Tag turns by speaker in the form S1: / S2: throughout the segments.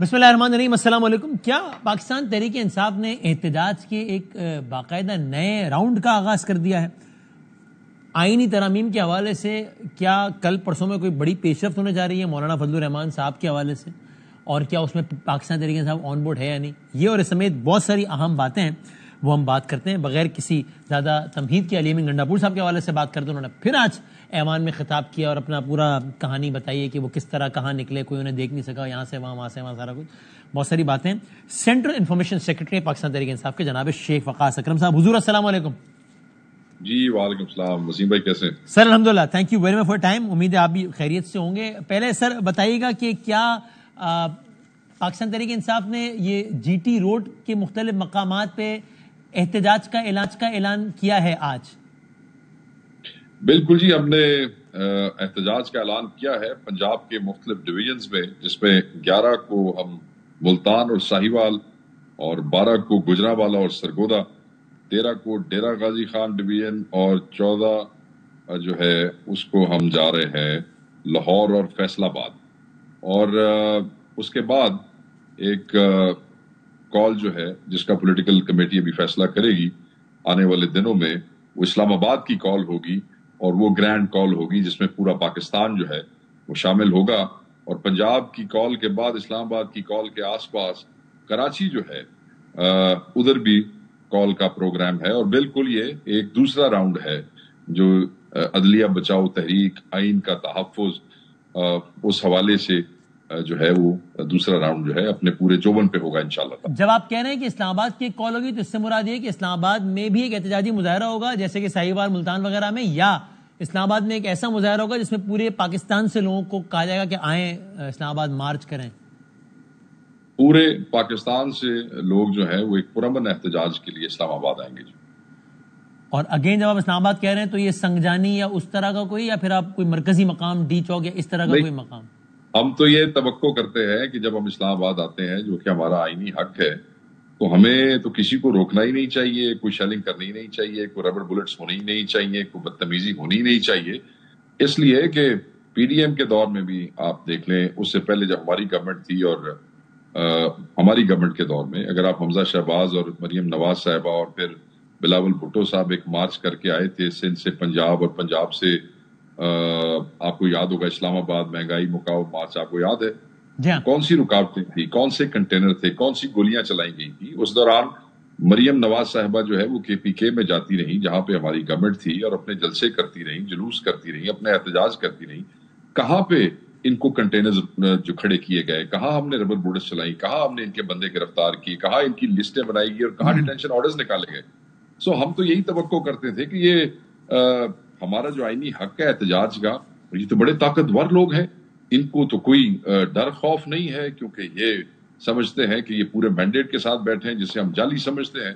S1: بسم اللہ الرحمن الرحیم، السلام علیکم۔ کیا پاکستان تحریک انصاف نے احتجاج کے ایک باقاعدہ نئے راؤنڈ کا آغاز کر دیا ہے؟ آئینی ترامیم کے حوالے سے کیا کل پرسوں میں کوئی بڑی پیش رفت ہونے جا رہی ہے مولانا فضل الرحمان صاحب کے حوالے سے؟ اور کیا اس میں پاکستان تحریک انصاف آن بورڈ ہے یا نہیں؟ یہ اور اس سمیت بہت ساری اہم باتیں ہیں، وہ ہم بات کرتے ہیں۔ بغیر کسی زیادہ تمہید کے علیم گنڈا صاحب کے حوالے سے بات کرتے ہیں انہوں نے۔ پھر آج ایوان میں خطاب کیا اور اپنا پورا کہانی بتائیے کہ وہ کس طرح کہاں نکلے کوئی انہیں دیکھ نہیں سکا یہاں سے وہاں وہاں سے وہاں سارا کچھ۔ بہت ساری باتیں۔ Central information secretary Pakistan Tehreek Insaf کے جناب شیخ وقاص اکرم صاحب حضور السلام علیکم۔
S2: جی وعلیکم السلام وسیم بھائی کیسے
S1: سر الحمد للہ thank you very much for time امید ہے آپ بھی خیریت سے ہوں گے۔ پہلے سر بتائیے گا کہ کیا پاکستان تحریک انصاف نے یہ جی ٹی روڈ کے مختلف مقامات پہ احتجاج کا علاج کا اعلان کیا ہے آج؟
S2: بالکل جی ہم نے احتجاج کا اعلان کیا ہے پنجاب کے مختلف ڈویژنز میں، جس میں گیارہ کو ہم ملتان اور ساہیوال اور بارہ کو گجرا والا اور سرگودا، تیرہ کو ڈیرا غازی خان ڈویژن اور چودہ جو ہے، اس کو ہم جا رہے ہیں لاہور اور فیصلہ آباد۔ اور اس کے بعد ایک کال جو ہے، جس کا پولیٹیکل کمیٹی ابھی فیصلہ کرے گی آنے والے دنوں میں، وہ اسلام آباد کی کال ہوگی۔ اور وہ گرینڈ کال ہوگی جس میں پورا پاکستان جو ہے وہ شامل ہوگا اور پنجاب کی کال کے بعد، اسلام آباد کی کال کے آس پاس کراچی جو ہے ادھر بھی کال کا پروگرام ہے اور بالکل یہ ایک دوسرا راؤنڈ ہے جو عدلیہ بچاؤ تحریک، آئین کا تحفظ اس حوالے سے جو ہے وہ دوسرا راؤنڈ جو ہے اپنے پورے چوبن پہ ہوگا انشاءاللہ۔
S1: جب آپ کہہ رہے ہیں کہ اسلام آباد کی ایک کال ہوگی تو اس سے مراد یہ کہ اسلام آباد میں بھی ایک احتجاجی مظاہرہ ہوگا جیسے کہ سائی بار ملتان وغیرہ میں یا اسلام آباد میں ایک ایسا مظاہرہ ہوگا جس میں پورے پاکستان سے لوگوں کو کہا جائے گا کہ آئیں اسلام آباد مارچ کریں۔
S2: پورے پاکستان سے لوگ جو ہیں وہ ایک پرامن احتجاج کے لیے اسلام آباد آئیں گے جی۔
S1: اور اگین جب آپ اسلام آباد کہہ رہے ہیں تو یہ سنگجانی یا اس طرح کا کوئی یا پھر آپ کوئی مرکزی مقام ڈی چوک یا اس طرح کا کوئی مقام؟
S2: ہم تو یہ توقع کرتے ہیں کہ جب ہم اسلام آباد آتے ہیں، جو کہ ہمارا آئینی حق ہے، تو ہمیں تو کسی کو روکنا ہی نہیں چاہیے، کوئی شیلنگ کرنی نہیں چاہیے، کوئی ربڑ بلٹس ہونی نہیں چاہیے، کوئی بدتمیزی ہونی نہیں چاہیے۔ اس لیے کہ پی ڈی ایم کے دور میں بھی آپ دیکھ لیں، اس سے پہلے جب ہماری گورنمنٹ تھی اور ہماری گورنمنٹ کے دور میں، اگر آپ حمزہ شہباز اور مریم نواز صاحبہ اور پھر بلاول بھٹو صاحب ایک مارچ کر کے آئے تھے، سندھ سے پنجاب اور پنجاب سے آپ کو یاد ہوگا اسلام آباد مہنگائی مکاؤ مارچ آپ کو یاد ہے؟ جی ہاں۔ کون سی رکاوٹیں تھی کون سے کنٹینر تھے؟ کون سی گولیاں چلائی گئی تھی اس دوران مریم نواز صاحبہ جو ہے وہ کے پی کے میں جاتی رہی جہاں پہ ہماری گورنمنٹ تھی اور اپنے جلسے کرتی رہی جلوس کرتی رہی اپنے احتجاج کرتی رہی کہاں پہ ان کو کنٹینر جو کھڑے کیے گئے؟ کہاں ہم نے ربر بورڈز چلائی؟ کہاں ہم نے ان کے بندے گرفتار کی کہاں ان کی لسٹیں بنائی گئی اور کہاں ڈیٹینشن آرڈرز نکالے گئے؟ سو ہم تو یہی توقع کرتے تھے کہ یہ ہمارا جو آئینی حق ہے احتجاج کا یہ تو بڑے طاقتور لوگ ہیں ان کو تو کوئی ڈر خوف نہیں ہے کیونکہ یہ سمجھتے ہیں کہ یہ پورے مینڈیٹ کے ساتھ بیٹھے ہیں جسے ہم جعلی سمجھتے ہیں۔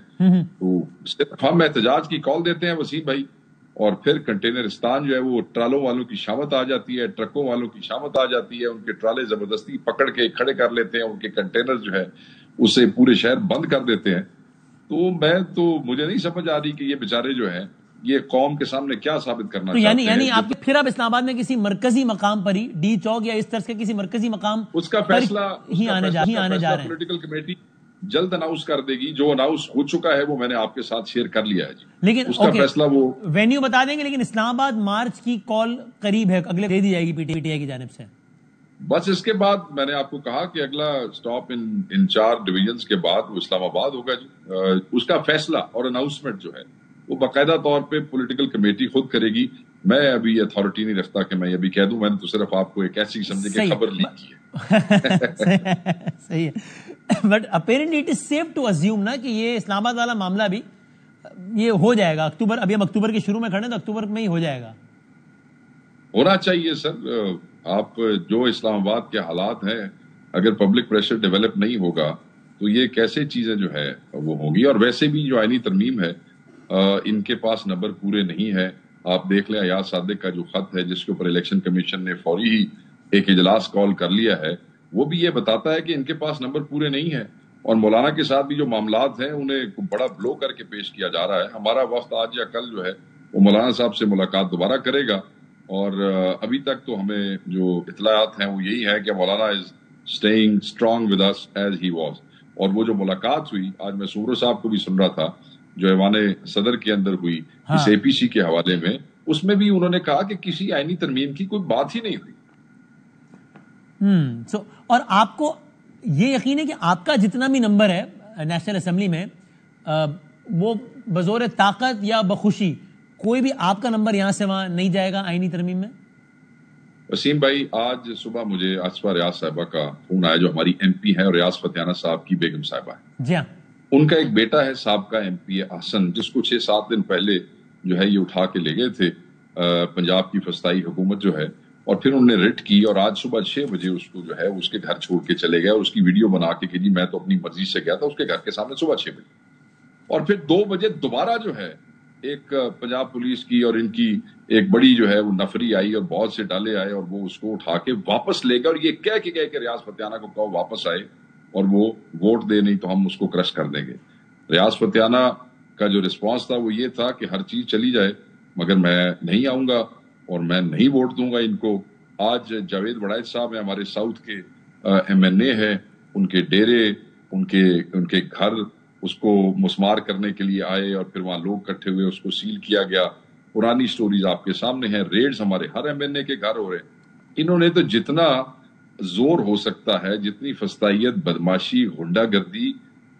S2: تو صرف ہم احتجاج کی کال دیتے ہیں وسیم بھائی اور پھر کنٹینرستان جو ہے وہ ٹرالوں والوں کی شامت آ جاتی ہے ٹرکوں والوں کی شامت آ جاتی ہے ان کے ٹرالے زبردستی پکڑ کے کھڑے کر لیتے ہیں ان کے کنٹینر جو ہے اسے پورے شہر بند کر دیتے ہیں۔ تو میں تو مجھے نہیں سمجھ آ رہی کہ یہ بیچارے جو ہیں یہ قوم کے سامنے کیا ثابت کرنا
S1: تو یعنی یعنی آپ پھر اب اسلام آباد میں کسی مرکزی مقام پر ہی ڈی چوک یا اس طرح کے کسی مرکزی مقام
S2: اس کا فیصلہ ہی آنے جا رہے ہیں۔ پولیٹیکل کمیٹی جلد اناؤنس کر دے گی۔ جو اناؤنس ہو چکا ہے وہ میں نے آپ کے ساتھ شیئر کر لیا ہے جی۔
S1: لیکن اس کا فیصلہ وہ وینیو بتا دیں گے لیکن اسلام آباد مارچ کی کال قریب ہے اگلے دے دی جائے گی پی ٹی آئی کی جانب سے۔
S2: بس اس کے بعد میں نے آپ کو کہا کہ اگلا سٹاپ ان چار ڈویژنز کے بعد وہ اسلام آباد ہوگا جی۔ اس کا فیصلہ اور اناؤنسمنٹ جو ہے وہ باقاعدہ طور پہ پولیٹیکل کمیٹی خود کرے گی۔ میں ابھی اتھارٹی نہیں رکھتا کہ میں یہ بھی کہہ دوں۔ میں نے تو صرف آپ کو ایک ایسی سمجھے کہ خبر لی کی ہے۔
S1: صحیح ہے۔ But apparently it is safe to assume نا کہ یہ اسلام آباد والا معاملہ بھی یہ ہو جائے گا۔ اکتوبر ابھی ہم اکتوبر کے شروع میں کھڑے تو اکتوبر میں ہی ہو جائے گا۔
S2: ہونا چاہیے سر۔ آپ جو اسلام آباد کے حالات ہیں اگر پبلک پریشر ڈیولپ نہیں ہوگا تو یہ کیسے چیزیں جو ہے وہ ہوں گی؟ اور ویسے بھی جو آئینی ترمیم ہے ان کے پاس نمبر پورے نہیں ہے آپ دیکھ لیں ایاز صادق کا جو خط ہے، جس کے اوپر الیکشن کمیشن نے فوری ہی ایک اجلاس کال کر لیا ہے، وہ بھی یہ بتاتا ہے کہ ان کے پاس نمبر پورے نہیں ہیں۔ اور مولانا کے ساتھ بھی جو معاملات ہیں، انہیں بڑا بلو کر کے پیش کیا جا رہا ہے۔ ہمارا وقت آج یا کل جو ہے، وہ مولانا صاحب سے ملاقات دوبارہ کرے گا۔ اور ابھی تک تو ہمیں جو اطلاعات ہیں، وہ یہی ہے کہ مولانا از staying strong with us as he was اور وہ جو ملاقات ہوئی، آج میں سورو صاحب کو بھی سن رہا تھا جو ایوان صدر کے اندر ہوئی اس اے پی سی کے حوالے میں اس میں بھی انہوں نے کہا کہ کسی آئینی ترمیم کی کوئی بات ہی نہیں ہوئی۔
S1: سو اور آپ کو یہ یقین ہے کہ آپ کا جتنا بھی نمبر ہے نیشنل اسمبلی میں وہ بزور طاقت یا بخوشی کوئی بھی آپ کا نمبر یہاں سے وہاں نہیں جائے گا آئینی ترمیم میں؟
S2: وسیم بھائی آج صبح مجھے آصفہ ریاض صاحبہ کا فون آیا جو ہماری ایم پی ہے اور ریاض فتیانہ صاحب کی بیگم صاحبہ ہے
S1: جی ہاں۔
S2: ان کا ایک بیٹا ہے صاحب کا ایم پی احسن جس کو چھ سات دن پہلے جو ہے یہ اٹھا کے لے گئے تھے پنجاب کی فسطائی حکومت جو ہے، اور پھر انہوں نے ریٹ کی اور آج صبح چھ بجے اس کو جو ہے اس کے گھر چھوڑ کے چلے گئے اور اس کی ویڈیو بنا کے کہ جی میں تو اپنی مرضی سے گیا تھا، اس کے گھر کے سامنے صبح چھ بجے۔ اور پھر دو بجے دوبارہ جو ہے ایک پنجاب پولیس کی اور ان کی ایک بڑی جو ہے وہ نفری آئی اور بہت سے ڈالے آئے اور وہ اس کو اٹھا کے واپس لے گئے اور یہ کہہ کے گئے کہ ریاض فتیانہ کو کہو واپس آئے۔ اور وہ ووٹ دے نہیں تو ہم اس کو کرش کر دیں گے۔ ریاض فتیانہ کا جو رسپانس تھا وہ یہ تھا کہ ہر چیز چلی جائے، مگر میں نہیں آؤں گا اور میں نہیں ووٹ دوں گا ان کو۔ آج جاوید بڑائد صاحب ہیں، ہمارے ساؤتھ کے ایم این اے ہیں، ان کے ڈیرے، ان کے ان کے گھر اس کو مسمار کرنے کے لیے آئے اور پھر وہاں لوگ کٹھے ہوئے اس کو سیل کیا گیا۔ پرانی سٹوریز آپ کے سامنے ہیں، ریڈز ہمارے ہر ایم این اے کے گھر ہو رہے ہیں۔ انہوں نے تو جتنا زور ہو سکتا ہے جتنی فستائیت، بدماشی غنڈا گردی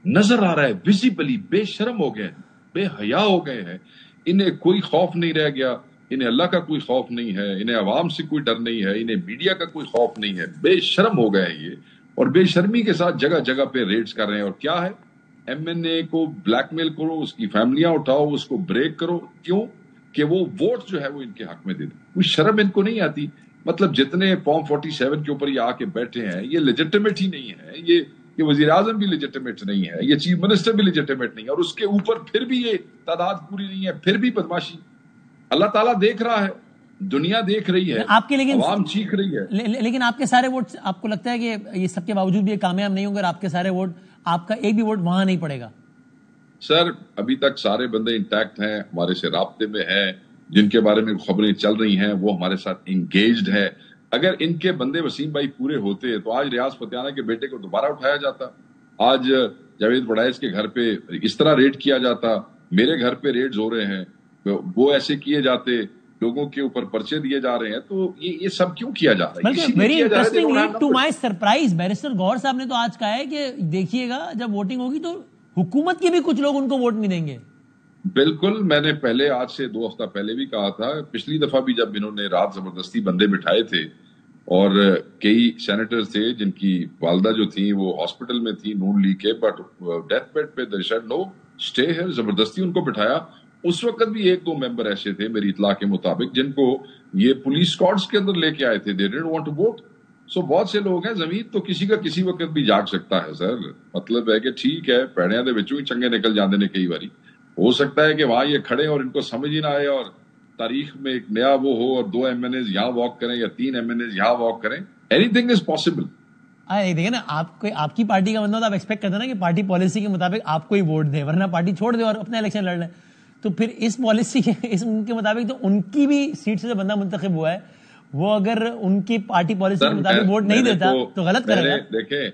S2: نظر آ رہا ہے۔ ویزیبلی بے شرم ہو گئے ہیں، بے حیا ہو گئے ہیں۔ انہیں کوئی خوف نہیں رہ گیا، انہیں اللہ کا کوئی خوف نہیں ہے، انہیں عوام سے کوئی ڈر نہیں ہے، انہیں میڈیا کا کوئی خوف نہیں ہے۔ بے شرم ہو گئے ہیں یہ۔ اور بے شرمی کے ساتھ جگہ جگہ پہ ریڈز کر رہے ہیں۔ اور کیا ہے؟ ایم این اے کو بلیک میل کرو، اس کی فیملیاں اٹھاؤ، اس کو بریک کرو۔ کیوں؟ کہ وہ ووٹ جو ہے وہ ان کے حق میں دے دیں۔ کوئی شرم ان کو نہیں آتی۔ مطلب جتنے فارم فورٹی سیون کے اوپر یہ آ کے بیٹھے ہیں یہ لیجیٹمیٹ ہی نہیں ہے یہ یہ وزیر اعظم بھی لیجیٹمیٹ نہیں ہے یہ چیف منسٹر بھی لیجیٹمیٹ نہیں ہے اور اس کے اوپر پھر بھی یہ تعداد پوری نہیں ہے پھر بھی بدماشی۔ اللہ تعالیٰ دیکھ رہا ہے دنیا دیکھ رہی ہے
S1: آپ کے لیکن
S2: عوام چیخ رہی ہے۔
S1: لیکن آپ کے سارے ووٹ آپ کو لگتا ہے کہ یہ سب کے باوجود بھی یہ کامیاب نہیں ہوں گے اور آپ کے سارے ووٹ آپ کا ایک بھی ووٹ وہاں نہیں پڑے گا؟
S2: سر ابھی تک سارے بندے انٹیکٹ ہیں ہمارے سے رابطے میں ہیں۔ جن کے بارے میں خبریں چل رہی ہیں وہ ہمارے ساتھ انگیجڈ ہے اگر ان کے بندے وسیم بھائی پورے ہوتے تو آج ریاض فتیانہ کے بیٹے کو دوبارہ اٹھایا جاتا۔ آج جاوید بڑائز کے گھر پہ اس طرح ریڈ کیا جاتا۔ میرے گھر پہ ریڈز ہو رہے ہیں۔ وہ ایسے کیے جاتے لوگوں کے اوپر پرچے دیے جا رہے ہیں۔ تو یہ سب کیوں کیا جا رہا
S1: ہے؟ ٹو مائی سرپرائز بیرسٹر گور صاحب نے تو آج کہا ہے کہ دیکھیے گا جب ووٹنگ ہوگی تو حکومت کے بھی کچھ لوگ ان کو ووٹ نہیں دیں گے۔
S2: بالکل، میں نے پہلے آج سے دو ہفتہ پہلے بھی کہا تھا، پچھلی دفعہ بھی جب انہوں نے رات زبردستی بندے بٹھائے تھے اور کئی سینیٹر تھے جن کی والدہ جو تھی وہ ہاسپٹل میں تھی نون لی کے بٹ ڈیتھ بیڈ پہ نو اسٹے ہے زبردستی ان کو بٹھایا۔ اس وقت بھی ایک دو ممبر ایسے تھے میری اطلاع کے مطابق جن کو یہ پولیس اسکواڈس کے اندر لے کے آئے تھے۔ They didn't want to vote so بہت سے لوگ ہیں، زمین تو کسی کا کسی وقت بھی جاگ سکتا ہے، سر۔ مطلب ہے کہ ٹھیک ہے، پیڑیاں دے بچوں ہی چنگے نکل جاندے نے کئی باری ہو سکتا ہے کہ وہاں یہ کھڑے اور ان کو سمجھ ہی نہ آئے اور تاریخ میں ایک نیا وہ ہو اور دو ایم این ایز یہاں واک کریں یا تین ایم این ایز یہاں واک کریں اینی تھنگ از پاسبل
S1: دیکھیں نا آپ کو آپ کی پارٹی کا بندہ آپ ایکسپیکٹ کرتے نا کہ پارٹی پالیسی کے مطابق آپ کو ہی ووٹ دے ورنہ پارٹی چھوڑ دے اور اپنا الیکشن لڑ لیں۔ تو پھر اس پالیسی کے اس ان کے مطابق تو ان کی بھی سیٹ سے جو بندہ منتخب ہوا ہے۔ وہ اگر ان کی پارٹی پالیسی کے مطابق ووٹ نہیں دیتا تو غلط کرے گا۔
S2: دیکھیں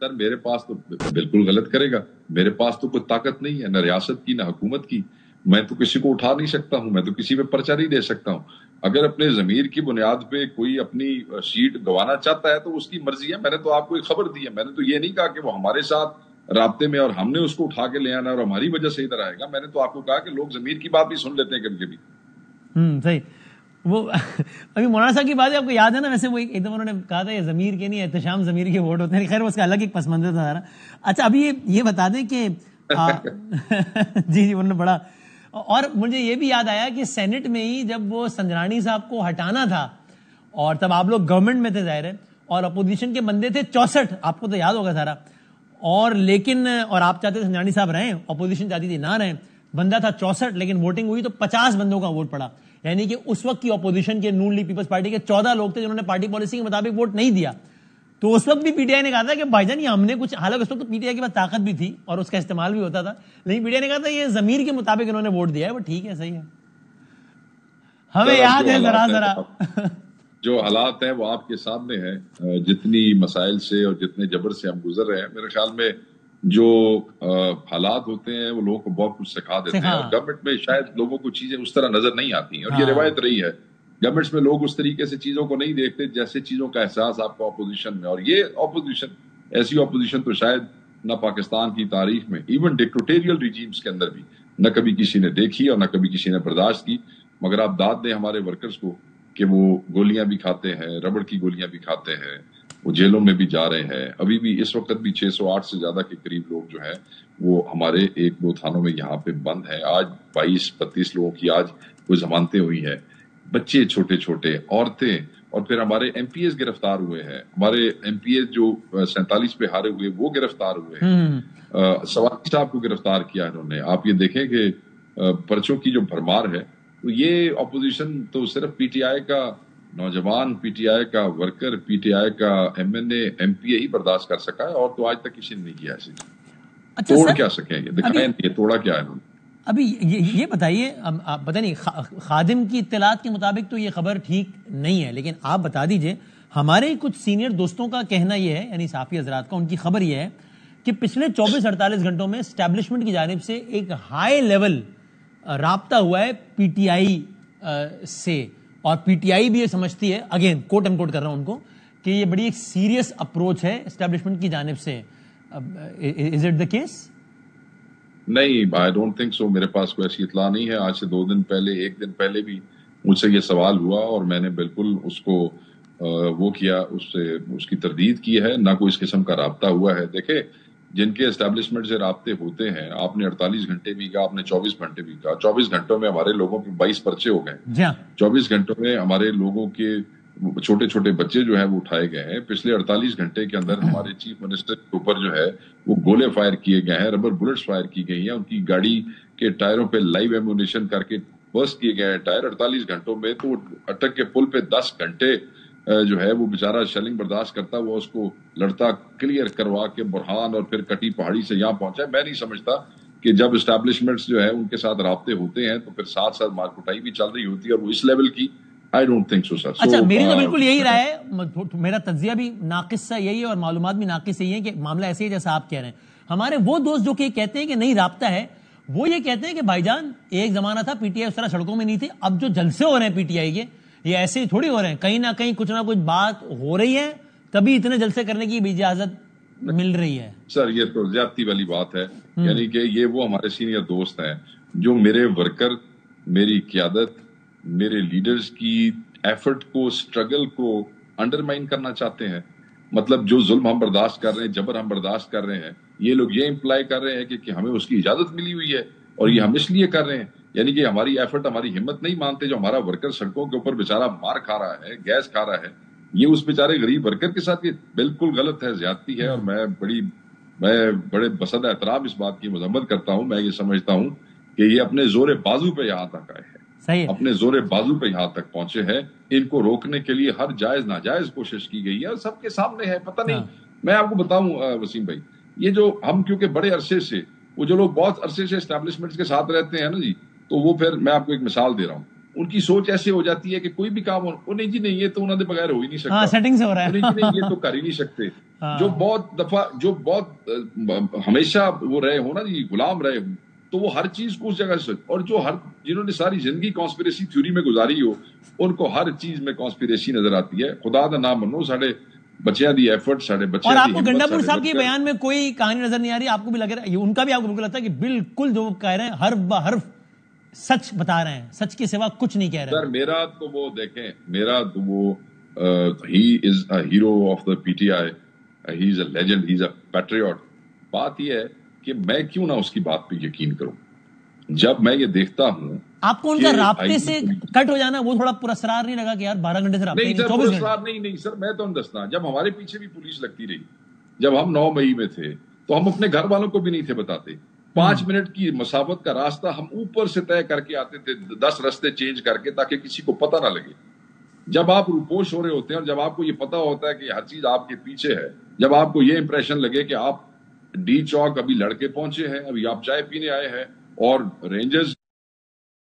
S2: سر میرے پاس تو بالکل غلط کرے گا۔ میرے پاس تو کوئی طاقت نہیں ہے، نہ ریاست کی، نہ حکومت کی۔ میں تو کسی کو اٹھا نہیں سکتا ہوں، میں تو کسی پہ پرچہ نہیں دے سکتا ہوں۔ اگر اپنے ضمیر کی بنیاد پہ کوئی اپنی سیٹ گوانا چاہتا ہے تو اس کی مرضی ہے۔ میں نے تو آپ کو ایک خبر دی ہے۔ میں نے تو یہ نہیں کہا کہ وہ ہمارے ساتھ رابطے میں اور ہم نے اس کو اٹھا کے لے آنا اور ہماری وجہ سے ادھر آئے گا۔ میں نے تو آپ کو کہا کہ لوگ ضمیر کی بات بھی سن لیتے ہیں کبھی کبھی۔
S1: ہوں صحیح۔ وہ ابھی مولانا صاحب کی بات ہے آپ کو یاد ہے نا؟ ویسے وہ ایک دم انہوں نے کہا تھا یہ ضمیر کے نہیں، احتشام ضمیر کے ووٹ ہوتے ہیں۔ خیر اس کا الگ ایک پس منظر تھا سارا۔ اچھا ابھی یہ بتا دیں کہ جی جی انہوں نے بڑا اور مجھے یہ بھی یاد آیا کہ سینٹ میں ہی جب وہ سنجرانی صاحب کو ہٹانا تھا اور تب آپ لوگ گورنمنٹ میں تھے ظاہر ہے، اور اپوزیشن کے بندے تھے چونسٹھ، آپ کو تو یاد ہوگا سارا۔ اور لیکن، اور آپ چاہتے سنجرانی صاحب رہیں اپوزیشن چاہتی تھی نہ رہیں، بندہ تھا چونسٹھ، لیکن ووٹنگ ہوئی تو پچاس بندوں کا ووٹ پڑا۔ یعنی کہ اس وقت کی اپوزیشن کے نون لی پیپلز پارٹی کے چودہ لوگ تھے جنہوں نے پارٹی پالیسی کے مطابق ووٹ نہیں دیا۔ تو اس وقت بھی پی ٹی آئی نے کہا تھا کہ بھائی جان یہ ہم نے کچھ حالانکہ اس وقت پی ٹی آئی کے پاس طاقت بھی تھی اور اس کا استعمال بھی ہوتا تھا۔ لیکن پی ٹی آئی نے کہا تھا یہ ضمیر کے مطابق انہوں نے ووٹ دیا ہے وہ ٹھیک ہے صحیح ہے۔ ہمیں یاد ہے ذرا ذرا۔
S2: جو حالات ہیں وہ آپ کے سامنے ہیں جتنی مسائل سے اور جتنے جبر سے ہم گزر رہے ہیں میرے خیال میں جو حالات ہوتے ہیں وہ لوگوں کو بہت کچھ سکھا دیتے ہیں اور گورنمنٹ میں شاید لوگوں کو چیزیں اس طرح نظر نہیں آتی ہیں۔ اور یہ ہاں۔ روایت رہی ہے۔ گورنمنٹس میں لوگ اس طریقے سے چیزوں کو نہیں دیکھتے جیسے چیزوں کا احساس آپ کو اپوزیشن میں۔ اور یہ اپوزیشن ایسی اپوزیشن تو شاید نہ پاکستان کی تاریخ میں ایون ڈکٹوٹیریل ریجیمز کے اندر بھی۔ نہ کبھی کسی نے دیکھی اور نہ کبھی کسی نے برداشت کی۔ مگر آپ داد دیں ہمارے ورکرز کو کہ وہ گولیاں بھی کھاتے ہیں ربڑ کی گولیاں بھی کھاتے ہیں۔ وہ جیلوں میں بھی جا رہے ہیں۔ ابھی بھی اس وقت بھی چھ سو آٹھ سے زیادہ کے قریب لوگ جو ہیں وہ ہمارے ایک دو تھانوں میں یہاں پہ بند ہیں۔ آج بائیس بتیس لوگوں کی آج وہ ضمانتیں ہوئی ہیں۔ بچے چھوٹے چھوٹے عورتیں اور پھر ہمارے ایم پی ایس گرفتار ہوئے ہیں۔ ہمارے ایم پی ایس جو سینتالیس پہ ہارے ہوئے وہ گرفتار ہوئے ہیں۔ سواتی صاحب کو گرفتار کیا انہوں نے۔ آپ یہ دیکھیں کہ پرچوں کی جو بھرمار ہے تو یہ اپوزیشن تو صرف پی ٹی آئی کا نوجوان پی ٹی آئی کا ورکر پی ٹی آئی کا M N A M P A ہی برداشت کر سکا ہے اور تو آج تک کسی نے نہیں کیا ایسی۔ اچھا توڑ کیا سکیں گے دکھائیں یہ توڑا کیا ہے انہوں نے؟
S1: ابھی یہ بتائیے پتہ نہیں خادم کی اطلاعات کے مطابق تو یہ خبر ٹھیک نہیں ہے لیکن آپ بتا دیجیے ہمارے کچھ سینئر دوستوں کا کہنا یہ ہے یعنی صافی حضرات کا ان کی خبر یہ ہے کہ پچھلے چوبیس اڑتالیس گھنٹوں میں اسٹیبلشمنٹ کی جانب سے ایک ہائی لیول رابطہ ہوا ہے پی ٹی آئی سے۔ اور پی ٹی آئی بھی یہ سمجھتی ہے اگین کوٹ اینڈ کوٹ کر رہا ہوں ان کو، کہ یہ بڑی ایک سیریس اپروچ ہے اسٹیبلشمنٹ کی جانب سے۔ از اٹ دا کیس
S2: نہیں آئی ڈونٹ تھنک سو میرے پاس کوئی ایسی اطلاع نہیں ہے۔ آج سے دو دن پہلے، ایک دن پہلے بھی مجھ سے یہ سوال ہوا اور میں نے بالکل اس کو وہ کیا، اس سے، اس کی تردید کی ہے۔ نہ کوئی اس قسم کا رابطہ ہوا ہے۔ دیکھیں جن کے اسٹیبلشمنٹ سے رابطے ہوتے ہیں آپ نے اڑتالیس گھنٹے بھی کہا آپ نے چوبیس گھنٹے بھی کہا۔ چوبیس گھنٹوں میں ہمارے لوگوں کے بائیس پرچے ہو گئے۔ جی ہاں۔ چوبیس گھنٹوں میں ہمارے لوگوں کے چھوٹے چھوٹے بچے جو ہیں وہ اٹھائے گئے ہیں۔ پچھلے اڑتالیس گھنٹے کے اندر ہمارے چیف منسٹر کے اوپر جو ہے وہ گولے فائر کیے گئے ہیں ربر بلٹس فائر کی گئی ہیں۔ ان کی گاڑی کے ٹائروں پہ لائیو ایمونیشن کر کے بس کیے گئے ہیں۔ ٹائر اڑتالیس گھنٹوں میں تو اٹک کے پل پہ دس گھنٹے جو ہے وہ بےچارا شیلنگ برداشت کرتا وہ اس کو لڑتا کلیئر کروا کے برہان اور پھر کٹی پہاڑی سے یہاں پہنچا میں نہیں سمجھتا کہ جب اسٹیبلشمنٹس جو ہے ان کے ساتھ رابطے ہوتے ہیں تو پھر ساتھ ساتھ مارکوٹائی بھی چل رہی ہوتی ہے اور وہ اس لیول کی؟ آئی ڈونٹ تھنک سو سر
S1: اچھا میری تو بالکل یہی رائے ہے۔ میرا تجزیہ بھی ناقص سا یہی ہے اور معلومات بھی ناقص یہی ہے کہ معاملہ ایسے ہی جیسا آپ کہہ رہے ہیں۔ ہمارے وہ دوست جو کہ کہتے ہیں کہ نہیں رابطہ ہے وہ یہ کہتے ہیں کہ بھائی جان ایک زمانہ تھا پی ٹی آئی اس طرح سڑکوں میں نہیں تھی اب جو جلسے ہو رہے ہیں پی ٹی آئی کے یہ ایسے ہی تھوڑی ہو رہے ہیں۔ کہیں نہ کہیں کچھ نہ کچھ بات ہو رہی ہے تبھی اتنے جلسے کرنے کی بھی اجازت مل رہی ہے۔
S2: سر یہ تو زیادتی والی بات ہے۔ یعنی کہ یہ وہ ہمارے سینئر دوست ہیں جو میرے ورکر میری قیادت میرے لیڈرز کی ایفرٹ کو سٹرگل کو انڈرمائن کرنا چاہتے ہیں۔ مطلب جو ظلم ہم برداشت کر رہے ہیں جبر ہم برداشت کر رہے ہیں یہ لوگ یہ امپلائی کر رہے ہیں کہ ہمیں اس کی اجازت ملی ہوئی ہے اور یہ ہم اس لیے کر رہے ہیں۔ یعنی کہ ہماری ایفرٹ ہماری ہمت نہیں مانتے جو ہمارا ورکر سڑکوں کے اوپر بےچارا مار کھا رہا ہے گیس کھا رہا ہے۔ یہ اس بیچارے غریب ورکر کے ساتھ یہ بالکل غلط ہے زیادتی ہے اور میں بڑی میں بڑے بسد احترام اس بات کی مذمت کرتا ہوں میں یہ سمجھتا ہوں کہ یہ اپنے زور بازو پہ یہاں تک آئے ہیں۔ اپنے زور بازو پہ یہاں تک پہنچے ہیں۔ ان کو روکنے کے لیے ہر جائز ناجائز کوشش کی گئی ہے اور سب کے سامنے ہے پتہ نہیں۔ ہاں۔ میں آپ کو بتاؤں وسیم بھائی یہ جو ہم کیونکہ بڑے عرصے سے وہ جو لوگ بہت عرصے سے اسٹیبلشمنٹ کے ساتھ رہتے ہیں نا جی تو وہ پھر میں آپ کو ایک مثال دے رہا ہوں۔ ان کی سوچ ایسے ہو جاتی ہے کہ کوئی بھی کام ہو نہیں جی نہیں یہ تو انہوں نے بغیر ہو ہی نہیں سکتا۔
S1: سیٹنگ ہاں، سے ہو رہا ہے۔
S2: نہیں جی یہ تو کر ہی نہیں سکتے۔ ہاں۔ جو بہت دفعہ جو بہت ہمیشہ وہ رہے ہو نا جی غلام رہے ہوں تو وہ ہر چیز کو اس جگہ سے اور جو ہر جنہوں نے ساری زندگی کانسپریسی تھیوری میں گزاری ہو ان کو ہر چیز میں کانسپریسی نظر آتی ہے۔ خدا کا نام منو ساڑھے بچیاں دی ایفرٹ ساڑھے بچے
S1: اور آپ کو گنڈا صاحب کے بیان میں کوئی کہانی نظر نہیں آ رہی آپ کو بھی لگ رہا ہے ان کا بھی آپ کو لگتا ہے کہ بالکل جو کہہ رہے ہیں ہر حرف سچ بتا رہے ہیں سچ کے سوا کچھ نہیں کہہ رہے
S2: سر میرا تو وہ دیکھیں میرا تو وہ ہی is a hero of the P T I he is a legend he is a patriot. بات یہ ہے کہ میں کیوں نہ اس کی بات پہ یقین کروں۔ جب میں یہ دیکھتا ہوں
S1: آپ کو ان کا رابطے سے کٹ ہو جانا وہ تھوڑا پرسرار نہیں لگا کہ یار بارہ گھنٹے سے رابطے
S2: نہیں سر پرسرار نہیں نہیں سر میں تو دستا جب ہمارے پیچھے بھی پولیس لگتی رہی جب ہم نو مئی میں تھے تو ہم اپنے گھر والوں کو بھی نہیں تھے بتاتے۔ پانچ منٹ کی مسافت کا راستہ ہم اوپر سے طے کر کے آتے تھے دس رستے چینج کر کے تاکہ کسی کو پتہ نہ لگے۔ جب آپ روپوش ہو رہے ہوتے ہیں اور جب آپ کو یہ پتا ہوتا ہے کہ ہر چیز آپ کے پیچھے ہے جب آپ کو یہ امپریشن لگے کہ آپ ڈی چوک ابھی لڑکے پہنچے ہیں ابھی آپ چائے پینے آئے ہیں اور رینجرز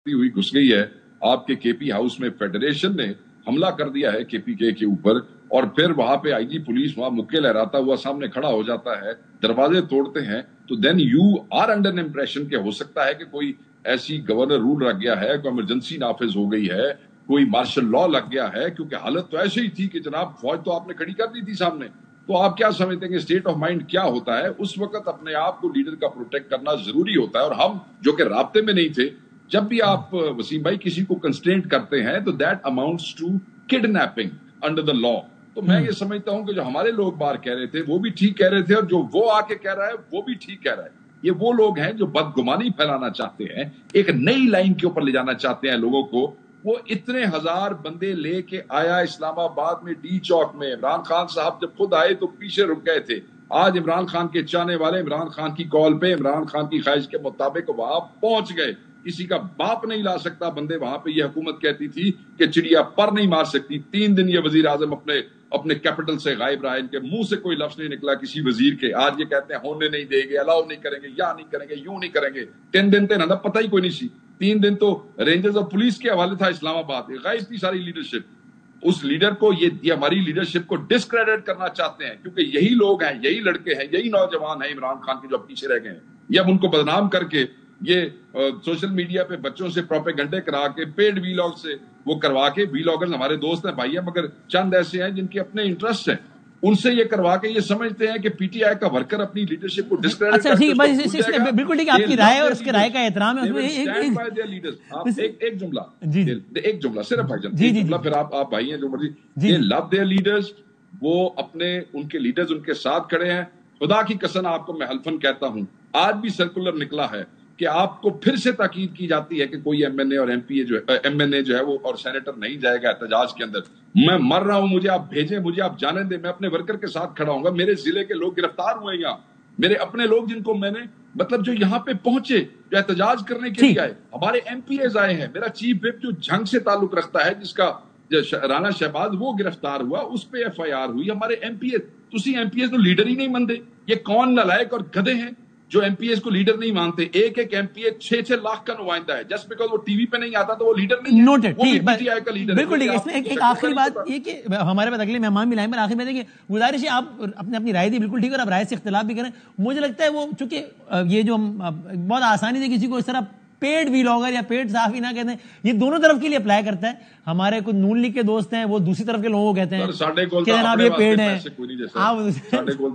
S2: ہوئی گھس گئی ہے آپ کے کے پی ہاؤس میں فیڈریشن نے حملہ کر دیا ہے کے پی کے کے اوپر اور پھر وہاں پہ آئی جی پولیس وہاں مکے لہراتا ہوا سامنے کھڑا ہو جاتا ہے دروازے توڑتے ہیں تو then you are under impression کہ ہو سکتا ہے کہ کوئی ایسی گورنر رول رکھ گیا ہے، کوئی ایمرجنسی نافذ ہو گئی ہے، کوئی مارشل لا لگ گیا ہے، کیونکہ حالت تو ایسے ہی تھی کہ جناب فوج تو آپ نے کھڑی کر دی تھی سامنے۔ تو آپ کیا سمجھتے ہیں کہ اسٹیٹ آف مائنڈ کیا ہوتا ہے؟ اس وقت اپنے آپ کو لیڈر کا پروٹیکٹ کرنا ضروری ہوتا ہے اور ہم جو کہ رابطے میں نہیں تھے، جب بھی آپ وسیم بھائی کسی کو کنسٹینٹ کرتے ہیں تو that amounts to kidnapping under the law تو میں یہ سمجھتا ہوں کہ جو ہمارے لوگ باہر کہہ رہے تھے وہ بھی ٹھیک کہہ رہے تھے اور جو وہ آ کے کہہ رہا ہے وہ بھی ٹھیک کہہ رہا ہے۔ یہ وہ لوگ ہیں جو بدگمانی پھیلانا چاہتے ہیں ایک نئی لائن کے اوپر لے جانا چاہتے ہیں لوگوں کو۔ وہ اتنے ہزار بندے لے کے آیا اسلام آباد میں ڈی چوک میں۔ عمران خان صاحب جب خود آئے تو پیچھے رک گئے تھے۔ آج عمران خان کے چاہنے والے عمران خان کی کال پہ عمران خان کی خواہش کے مطابق وہاں پہنچ گئے۔ کسی کا باپ نہیں لا سکتا۔ بندے وہاں پہ یہ حکومت کہتی تھی کہ چڑیا پر نہیں مار سکتی۔ تین دن یہ وزیر اعظم اپنے اپنے کیپٹل سے غائب رہا۔ ان کے منہ سے کوئی لفظ نہیں نکلا کسی وزیر کے۔ آج یہ کہتے ہیں، ہونے نہیں دیں گے الاؤ نہیں کریں گے، یا نہیں کریں گے، یوں نہیں کریں گے۔ تین دن تین پتہ ہی کوئی نہیں سی۔ تین دن تو رینجرز اور پولیس کے حوالے تھا اسلام آباد۔ غائب تھی ساری لیڈرشپ اس لیڈر کو یہ ہماری لیڈرشپ کو ڈسکریڈٹ کرنا چاہتے ہیں۔ کیونکہ یہی لوگ ہیں، یہی لڑکے ہیں، یہی نوجوان ہیں عمران خان کے جو پیچھے رہ گئے ہیں۔ یہ اب ان کو بدنام کر کے یہ سوشل میڈیا پہ بچوں سے پروپے گھنٹے کرا کے پیڈ وی لاگ سے وہ کروا کے وی لاگرز ہمارے دوست ہیں بھائی ہیں مگر چند ایسے ہیں جن کے اپنے انٹرسٹ ہیں۔ ان سے یہ کروا کے یہ سمجھتے ہیں کہ پی ٹی آئی کا ورکر اپنی لیڈرشپ کو ڈسکریڈٹ
S1: اچھا ہے بالکل ٹھیک ہے آپ کی رائے اور اس کے رائے کا احترام ہے۔
S2: ایک جملہ۔ ایک جملہ صرف بھائی جان جملہ پھر آپ آپ بھائی ہیں جو مرضی۔ یہ لو دیئر لیڈرز وہ اپنے ان کے لیڈرز ان کے ساتھ کھڑے ہیں۔ خدا کی قسم آپ کو میں حلفن کہتا ہوں۔ آج بھی سرکولر نکلا ہے۔ کہ آپ کو پھر سے تاکید کی جاتی ہے کہ کوئی ایم این اے اور ایم پی اے جو ہے ایم این اے جو ہے وہ اور سینیٹر نہیں جائے گا احتجاج کے اندر۔ میں مر رہا ہوں مجھے آپ بھیجیں مجھے آپ جانے دیں میں اپنے ورکر کے ساتھ کھڑا ہوں گا۔ میرے ضلع کے لوگ گرفتار ہوئے یہاں۔ میرے اپنے لوگ جن کو میں نے مطلب جو یہاں پہ پہنچے جو احتجاج کرنے کے لیے آئے ہمارے ایم پی ایز آئے ہیں۔ میرا چیف وپ جو جنگ سے تعلق رکھتا ہے جس کا رانا شہباز وہ گرفتار ہوا اس پہ ایف آئی آر ہوئی۔ ہمارے ایم پی تسی ایم پی تو لیڈر ہی نہیں مندے۔ یہ کون نلائق اور گدے ہیں؟ جو ایم پی ایس کو لیڈر نہیں مانتے ایک ایک ایم پی ایس چھ چھ لاکھ کا نمائندہ ہے۔ جسٹ بیکاز وہ ٹی وی پہ نہیں آتا تو وہ لیڈر نہیں
S1: نوٹڈ بالکل ٹھیک ہے اس میں ایک آخری بات یہ کہ ہمارے پاس اگلے مہمان بھی لائیں پر آخری بات ہے کہ گزارش ہے آپ اپنے اپنی رائے دی بالکل ٹھیک ہے اور آپ رائے سے اختلاف بھی کریں۔ مجھے لگتا ہے وہ چونکہ یہ جو بہت آسانی سے کسی کو اس طرح پیڈ وی لاگر یا پیڈ صحافی نہ کہتے ہیں یہ دونوں طرف کے لیے اپلائی کرتا ہے۔ ہمارے کچھ نون لیگ کے دوست ہیں وہ دوسری طرف کے لوگوں کو کہتے ہیں کہ جناب یہ پیڈ ہے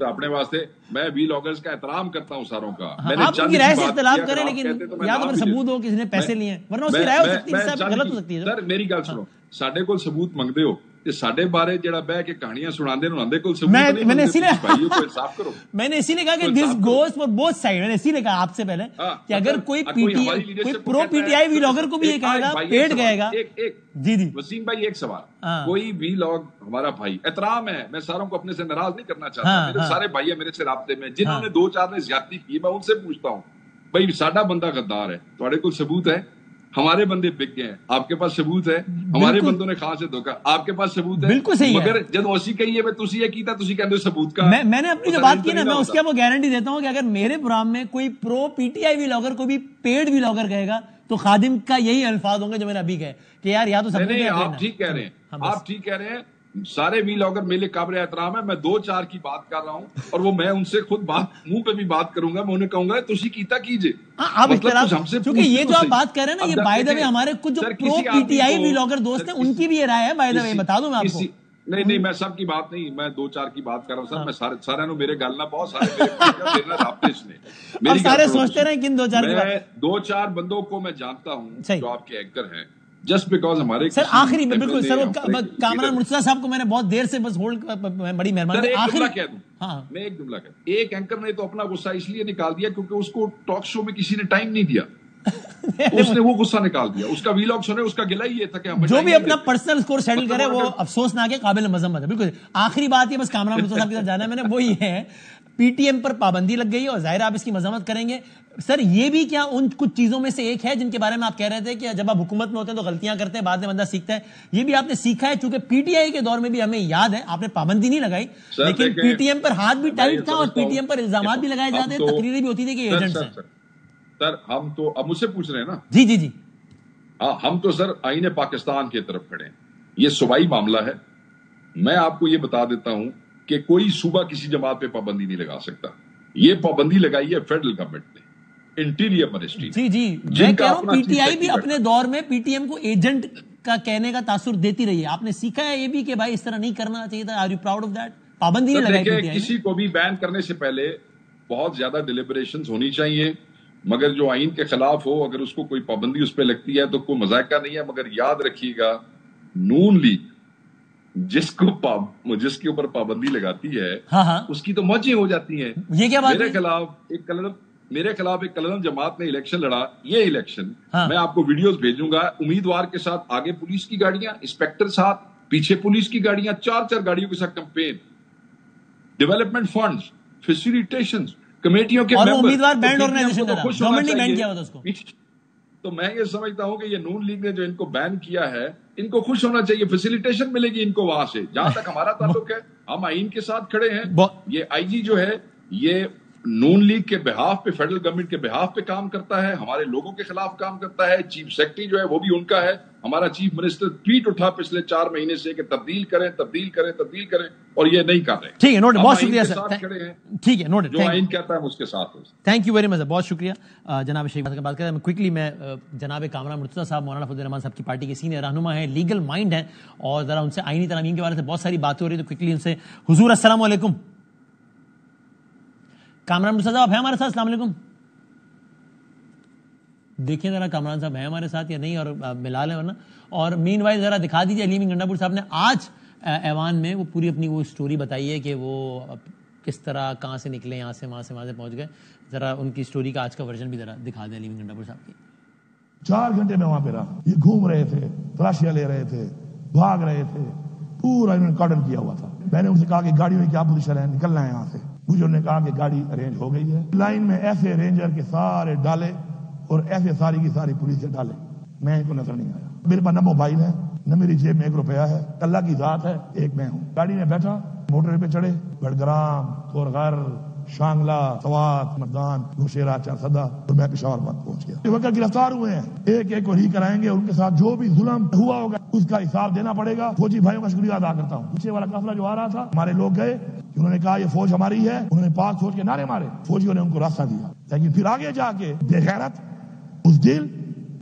S2: اپنے واسطے میں وی لاگرز کا احترام کرتا ہوں ساروں کا۔
S1: آپ کی رائے سے اختلاف کریں لیکن یا تو ثبوت ہو کسی نے پیسے لیے ورنہ اس کی رائے ہو سکتی ہے غلط ہو سکتی ہے۔
S2: سر میری گل سنو۔ ساڈے کول ثبوت منگدے ہو۔ سڈے بارے جڑا بہ کے کہانیاں سنا
S1: میں نے اسی لیے کہا کہ this goes for both side میں نے اسی لیے کہا آپ سے پہلے کہ اگر کوئی پی ٹی کوئی پرو پی ٹی آئی وی لاگر کو بھی یہ کہے گا پیٹ گئے گا
S2: جی جی وسیم بھائی ایک سوال کوئی لاگ ہمارا بھائی احترام ہے میں ساروں کو اپنے سے ناراض نہیں کرنا چاہتا میرے سارے بھائی میرے سے رابطے میں جنہوں نے دو چار نے زیادتی کی میں ان سے پوچھتا ہوں بھائی ساڈا بندہ غدار ہے تھوڑے کو ثبوت ہے ہمارے بندے بک گئے ہیں۔ آپ کے پاس ثبوت ہے۔ ہمارے بندوں نے خاص دھوکا۔ آپ کے پاس ثبوت ہے۔
S1: بالکل صحیح
S2: مگر جب اسی کہیے میں تسی یہ کیتا تسی کہندے ثبوت کا۔
S1: میں نے اپنی جو بات کی نا میں اس کے وہ گارنٹی دیتا ہوں کہ اگر میرے پروگرام میں کوئی پرو پی ٹی آئی وی لاگر کو بھی پیڈ وی لاگر کہے گا تو خادم کا یہی الفاظ ہوں گے جو میں نے ابھی کہے۔ کہ یار یا تو سب
S2: آپ ٹھیک کہہ رہے ہیں۔ آپ ٹھیک کہہ رہے ہیں۔ سارے وی لاگر میرے قابل احترام ہے میں دو چار کی بات کر رہا ہوں اور وہ میں ان سے خود بات منہ پہ بھی بات کروں گا میں انہیں کہوں گا تسی کیتا کیجیے۔
S1: آپ مطلب کیونکہ یہ جو آپ بات کر رہے ہیں نا یہ بائی دا وے ہمارے کچھ جو پرو پی ٹی آئی وی لاگر دوست ہیں ان کی بھی یہ رائے ہے بائی دا وے بتا دوں میں آپ کو۔
S2: نہیں نہیں میں سب کی بات نہیں میں دو چار کی بات کر رہا ہوں سر میں سارے سارے نو میرے گل نہ بہت سارے رابطے نے۔
S1: میری سارے سوچتے رہے کن دو چار
S2: میں دو چار بندوں کو میں جانتا ہوں جو آپ کے اینکر ہیں۔ جسٹ بیکاز ہمارے
S1: سر آخری بالکل سر کامران مرتضی صاحب کو میں نے بہت دیر سے بس ہولڈ بڑی مہربانی
S2: آخری کہہ دوں۔ ہاں۔ میں ایک جملہ کہہ ایک اینکر نے تو اپنا غصہ اس لیے نکال دیا کیونکہ اس کو ٹاک شو میں کسی نے ٹائم نہیں دیا۔ اس نے وہ غصہ نکال دیا۔ اس کا ویلاگ سنے اس کا گلا یہ تھا کہ
S1: جو بھی اپنا پرسنل سکور سیٹل کرے وہ افسوس نہ کے قابل مذمت ہے۔ بالکل آخری بات یہ بس کامران مرتضی صاحب کے ساتھ جانا ہے۔ میں نے وہ یہ ہے۔ پی ٹی ایم پر پابندی لگ گئی اور ظاہر آپ اس کی مذمت کریں گے۔ سر یہ بھی کیا ان کچھ چیزوں میں سے ایک ہے جن کے بارے میں آپ کہہ رہے تھے کہ جب آپ حکومت میں ہوتے ہیں تو غلطیاں کرتے ہیں بعد میں بندہ سیکھتا ہے۔ یہ بھی آپ نے سیکھا ہے چونکہ پی ٹی آئی کے دور میں بھی ہمیں یاد ہے آپ نے پابندی نہیں لگائی۔ لیکن پی ٹی ایم پر ہاتھ بھی ٹائٹ تھا اور پی ٹی ایم پر الزامات بھی لگائے جاتے ہیں تقریریں بھی ہوتی تھی کہ ایجنٹس ہیں۔
S2: سر ہم تو اب مجھ سے پوچھ رہے ہیں نا۔
S1: جی جی جی۔
S2: ہم تو سر آئین پاکستان کی طرف کھڑے ہیں۔ یہ صوبائی معاملہ ہے۔ میں آپ کو یہ بتا دیتا ہوں کہ کوئی صوبہ کسی جماعت پہ پابندی نہیں لگا سکتا۔ یہ پابندی لگائی ہے فیڈرل گورنمنٹ نے انٹیریئر منسٹری
S1: جی جی میں کہہ رہا ہوں پی ٹی آئی بھی اپنے دور میں پی ٹی ایم کو ایجنٹ کا کہنے کا تاثر دیتی رہی ہے۔ آپ نے سیکھا ہے یہ بھی کہ بھائی اس طرح نہیں کرنا چاہیے تھا۔ Are you proud of that پابندی نہیں لگائی پی ٹی آئی
S2: کسی کو بھی بین کرنے سے پہلے بہت زیادہ ڈیلیبریشن ہونی چاہیے۔ مگر جو آئین کے خلاف ہو اگر اس کو کوئی پابندی اس پہ لگتی ہے تو کوئی مذائقہ نہیں ہے۔ مگر یاد رکھیے گا نون لیگ جس کو جس کے اوپر پابندی لگاتی ہے
S1: ہاں ہاں۔
S2: اس کی تو موجیں ہو جاتی ہیں۔
S1: یہ کیا بات
S2: میرے خلاف ایک کلرم میرے خلاف ایک کلرم جماعت نے الیکشن لڑا۔ یہ الیکشن
S1: ہاں۔
S2: میں آپ کو ویڈیوز بھیجوں گا۔ امیدوار کے ساتھ آگے پولیس کی گاڑیاں انسپیکٹر ساتھ پیچھے پولیس کی گاڑیاں چار چار گاڑیوں کے ساتھ کمپین۔ ڈیولپمنٹ فنڈ فیسیلیٹیشن کمیٹیوں کے ممبر
S1: امیدوار بینڈ آرگنائزیشن
S2: خوش ہونا چاہیے۔
S1: کیا ہوتا اس کو
S2: تو میں یہ سمجھتا ہوں کہ یہ نون لیگ نے جو ان کو بین کیا ہے ان کو خوش ہونا چاہیے فیسیلیٹیشن ملے گی ان کو وہاں سے۔ جہاں تک ہمارا تعلق ہے ہم آئین کے ساتھ کھڑے ہیں۔ یہ آئی جی جو ہے یہ نون لیگ کے بحاف پہ فیڈرل گورنمنٹ کے بحاف پہ کام کرتا ہے ہمارے لوگوں کے خلاف کام کرتا ہے چیف سیکرٹری جو ہے وہ بھی ان کا ہے۔ ہمارا چیف منسٹر ٹویٹ اٹھا پچھلے چار مہینے سے کہ تبدیل کریں تبدیل کریں تبدیل کریں اور یہ نہیں کر رہے۔
S1: ٹھیک ہے نوٹ بہت شکریہ سر۔
S2: ساتھ کھڑے ہیں۔
S1: ٹھیک ہے نوٹ
S2: جو آئین کہتا ہے اس کے ساتھ
S1: تھینک یو ویری مچ بہت شکریہ۔ جناب شیخ کا بات کریں کوئکلی میں جناب کامران مرتضیٰ صاحب مولانا فضل الرحمان صاحب کی پارٹی کے سینئر رہنما ہیں لیگل مائنڈ ہیں اور ذرا ان سے آئینی ترامیم کے بارے سے بہت ساری باتیں ہو رہی تو کوئکلی ان سے۔ حضور السلام علیکم۔ کامران مرتضیٰ صاحب ہیں ہمارے ساتھ؟ السلام علیکم۔ دیکھیں ذرا کامران صاحب ہیں ہمارے ساتھ یا نہیں اور آ، ملا لیں ورنہ۔ اور مین وائز ذرا دکھا دیجیے علیم گنڈا پور صاحب نے آج ایوان میں وہ پوری اپنی وہ اسٹوری بتائی ہے کہ وہ کس طرح کہاں سے نکلے یہاں سے وہاں سے وہاں سے پہنچ گئے۔ ذرا ان کی اسٹوری کا آج کا ورژن بھی ذرا دکھا دیں علیم گنڈا پور صاحب کی۔
S3: چار گھنٹے میں وہاں پہ رہا۔ یہ گھوم رہے تھے تلاشیاں لے رہے تھے بھاگ رہے تھے پورا انہوں نے کارڈن کیا ہوا تھا۔ میں نے ان سے کہا کہ گاڑی میں کیا پوزیشن ہے نکلنا ہے یہاں سے۔ مجھے انہوں نے کہا کہ گاڑی ارینج ہو گئی ہے۔ لائن میں ایسے رینجر کے سارے ڈالے۔ اور ایسے ساری کی ساری پولیس ڈالے میں ان کو نظر نہیں آیا۔ میرے پاس نہ موبائل ہے، نہ میری جیب میں ایک روپیہ ہے۔ اللہ کی ذات ہے، ایک میں ہوں۔ گاڑی میں بیٹھا، موٹر پہ چڑھے۔ بڑگرام تورغر شانگلہ سوات، مردان نوشیرا چارسدہ اور میں پشاور بند پہنچ گیا۔ یہ وقت گرفتار ہوئے ہیں۔ ایک ایک کو ری کرائیں گے ان کے ساتھ جو بھی ظلم ہوا ہوگا، اس کا حساب دینا پڑے گا۔ فوجی بھائیوں کا شکریہ ادا کرتا ہوں۔ پیچھے والا قافلہ جو آ رہا تھا، ہمارے لوگ گئے۔ انہوں نے کہا، یہ فوج ہماری ہے۔ انہوں نے پاک فوج کے نعرے مارے۔ فوجیوں نے ان کو راستہ دیا۔ لیکن پھر آگے جا کے بے غیرت اس دل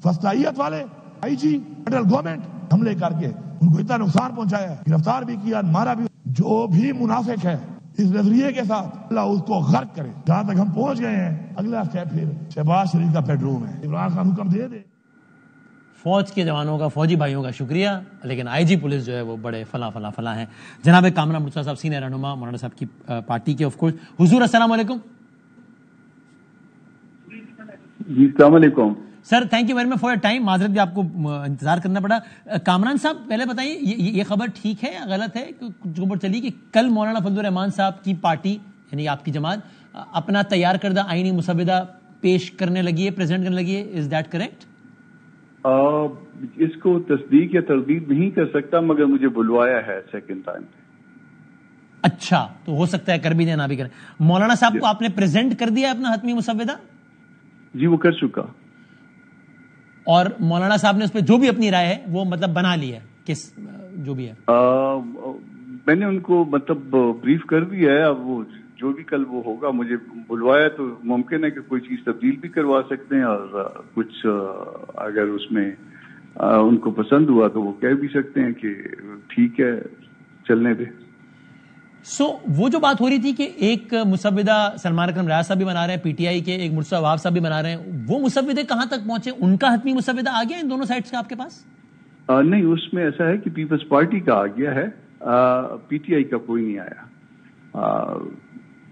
S3: فستائیت والے، آئی جی فیڈرل گورنمنٹ، حملے کر کے ان کو اتنا نقصان پہنچایا ہے، گرفتار بھی کیا، مارا بھی، جو بھی منافق ہے، اس نظریے کے ساتھ اللہ اس کو غرق کرے۔ جہاں تک ہم پہنچ گئے ہیں، اگلا اسٹیپ پھر شہباز شریف کا بیڈ روم ہے۔ عمران خان حکم دے دے۔
S1: فوج کے جوانوں کا، فوجی بھائیوں کا شکریہ۔ لیکن آئی جی پولیس جو ہے وہ بڑے فلاں فلاں فلاں ہیں۔ جناب کامران مرتضیٰ صاحب سینئر رہنما، مولانا صاحب کی پارٹی کے آف کورس حضور، السلام علیکم۔
S4: جی السلام علیکم۔
S1: Sir thank you very much for time معذرت بھی آپ کو انتظار کرنا پڑا۔ کامران صاحب پہلے بتائیے یہ- خبر ٹھیک ہے یا غلط ہے؟ جو خبر چلی کہ کل مولانا فضل الرحمان صاحب کی پارٹی یعنی آپ کی جماعت اپنا تیار کردہ آئینی مسودہ پیش کرنے لگی ہے پریزنٹ کرنے لگی ہے۔ از دیٹ کریکٹ
S4: اس کو تصدیق یا تردید نہیں کر سکتا مگر مجھے بلوایا ہے سیکنڈ ٹائم
S1: اچھا تو ہو سکتا ہے کر بھی دیں نہ بھی کریں۔ مولانا صاحب کو آپ نے پریزنٹ کر دیا اپنا حتمی مسودہ
S4: جی وہ کر چکا۔
S1: اور مولانا صاحب نے اس پہ جو بھی اپنی رائے ہے وہ مطلب بنا لی ہے کس جو بھی ہے۔
S4: میں نے ان کو مطلب بریف کر دیا ہے اب وہ جو بھی کل وہ ہوگا مجھے بلوایا تو ممکن ہے کہ کوئی چیز تبدیل بھی کروا سکتے ہیں اور کچھ اگر اس میں ان کو پسند ہوا تو وہ کہہ بھی سکتے ہیں کہ ٹھیک ہے چلنے دے
S1: سو وہ جو بات ہو رہی تھی کہ ایک مسودہ سلمان اکرم ریاض صاحب بھی بنا رہے ہیں پی ٹی آئی کے ایک مرسا واب صاحب بھی بنا رہے ہیں وہ مسودے کہاں تک پہنچے؟ ان کا حتمی مسودہ آ گیا ان دونوں سائڈس کا آپ کے پاس؟
S4: آ، نہیں اس میں ایسا ہے کہ پیپلز پارٹی کا آ گیا ہے۔ پی ٹی آئی کا کوئی نہیں آیا۔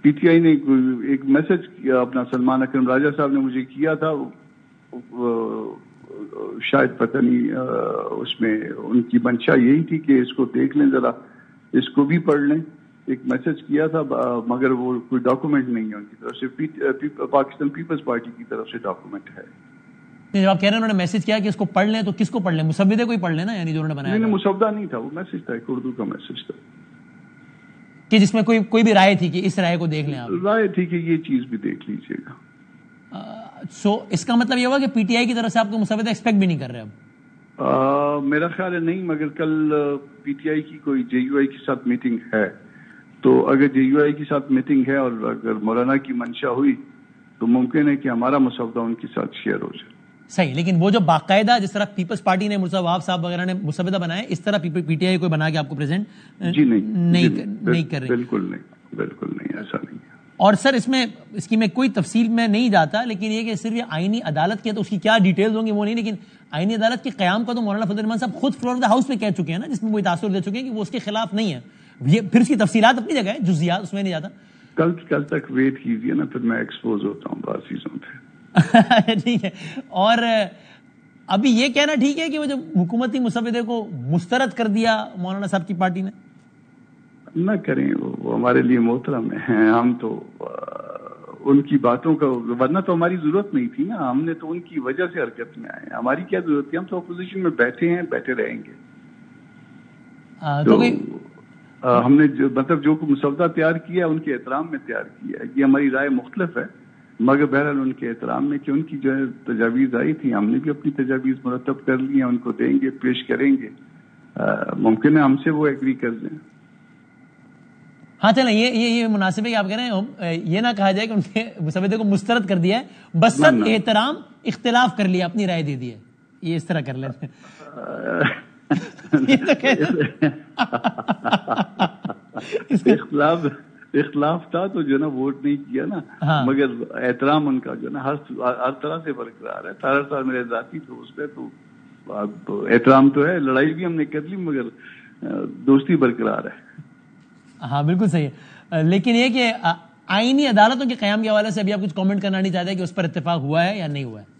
S4: پی ٹی آئی نے ایک میسج کیا اپنا سلمان اکرم راجہ صاحب نے مجھے کیا تھا۔ شاید پتہ نہیں آ، اس میں ان کی منشا یہی تھی کہ اس کو دیکھ لیں ذرا اس کو بھی پڑھ لیں۔ ایک میسج کیا تھا مگر وہ کوئی ڈاکومنٹ نہیں ہے ان کی طرف سے۔ P- P- Pakistan Peoples Party کی طرف سے ڈاکومنٹ ہے۔
S1: جب آپ کہہ رہے ہیں انہوں نے میسج کیا کہ اس کو پڑھ لیں تو کس کو پڑھ لیں؟ مسودے کو ہی پڑھ لیں نا یعنی جو انہوں نے بنایا
S4: نہیں۔ مسودہ نہیں تھا وہ میسج تھا ایک اردو کا میسج تھا۔
S1: کہ جس میں کوئی کوئی بھی رائے تھی کہ اس رائے کو دیکھ لیں آپ۔
S4: رائے تھی کہ یہ چیز بھی دیکھ لیجیے گا۔
S1: سو اس کا مطلب یہ ہوا کہ پی ٹی آئی کی طرف سے آپ کو مسودہ ایکسپیکٹ بھی نہیں کر رہے اب۔
S4: میرا خیال ہے نہیں مگر کل پی ٹی آئی کی کوئی جے یو آئی کے ساتھ میٹنگ ہے۔ تو اگر جے یو آئی کے ساتھ میٹنگ ہے اور اگر مولانا کی منشا ہوئی تو ممکن ہے کہ ہمارا مسودہ ان کے ساتھ شیئر ہو جائے۔
S1: صحیح لیکن وہ جو باقاعدہ جس طرح پیپلز پارٹی نے مرزا واب صاحب وغیرہ نے مسودہ بنایا اس طرح پی ٹی آئی کوئی بنا کے آپ کو پریزنٹ
S4: جی نہیں
S1: نہیں کر رہی۔
S4: بالکل نہیں بالکل نہیں ایسا نہیں
S1: اور سر اس میں اس کی میں کوئی تفصیل میں نہیں جاتا لیکن یہ کہ صرف یہ آئینی عدالت کے تو اس کی کیا ڈیٹیلز ہوں گی وہ نہیں لیکن آئینی عدالت کے قیام کا تو مولانا فضل الرحمان صاحب خود فلور آف دا ہاؤس میں کہہ چکے ہیں نا جس میں وہ تاثر دے چکے ہیں کہ وہ اس کے خلاف نہیں ہے یہ پھر اس کی تفصیلات اپنی جگہ ہے جزیات اس میں نہیں جاتا۔
S4: کل کل تک ویٹ کیجیے نا پھر میں ایکسپوز ہوتا ہوں بعض چیزوں پہ۔
S1: ٹھیک ہے۔ اور ابھی یہ کہنا ٹھیک ہے کہ وہ جب حکومتی مسودے کو مسترد کر دیا مولانا صاحب کی پارٹی نے؟
S4: نہ کریں وہ ہمارے لیے محترم ہیں۔ ہم تو ان کی باتوں کا ورنہ تو ہماری ضرورت نہیں تھی نا۔ ہم نے تو ان کی وجہ سے حرکت میں آئے ہماری کیا ضرورت تھی؟ ہم تو اپوزیشن میں بیٹھے ہیں بیٹھے رہیں گے۔ تو ہم نے جو مطلب جو مسودہ تیار کیا ان کے احترام میں تیار کیا ہے۔ یہ ہماری رائے مختلف ہے مگر بہرحال ان کے احترام میں کہ ان کی جو ہے تجاویز آئی تھی ہم نے بھی اپنی تجاویز مرتب کر لی ہیں ان کو دیں گے پیش کریں گے۔ ممکن ہے ہم سے وہ ایگری کر دیں۔
S1: ہاں چلیں یہ یہ یہ مناسب ہے کہ آپ کہہ رہے ہیں۔ یہ نہ کہا جائے کہ ان کے مسودے کو مسترد کر دیا ہے۔ بس احترام اختلاف کر لیا اپنی رائے دے دی ہے۔ یہ اس طرح کر لیتے
S4: اختلاف اختلاف تھا تو جو نا ووٹ نہیں کیا نا
S1: ہاں۔
S4: مگر احترام ان کا جو نا ہر طرح سے برقرار ہے۔ ہر سال میرے ذاتی دوست ہے تو احترام تو ہے لڑائی بھی ہم نے کر لی مگر دوستی برقرار ہے۔
S1: ہاں بالکل صحیح ہے۔ لیکن یہ کہ آئینی عدالتوں کے قیام کے حوالے سے ابھی آپ کچھ کامنٹ کرنا نہیں چاہتے کہ اس پر اتفاق ہوا ہے یا نہیں ہوا ہے۔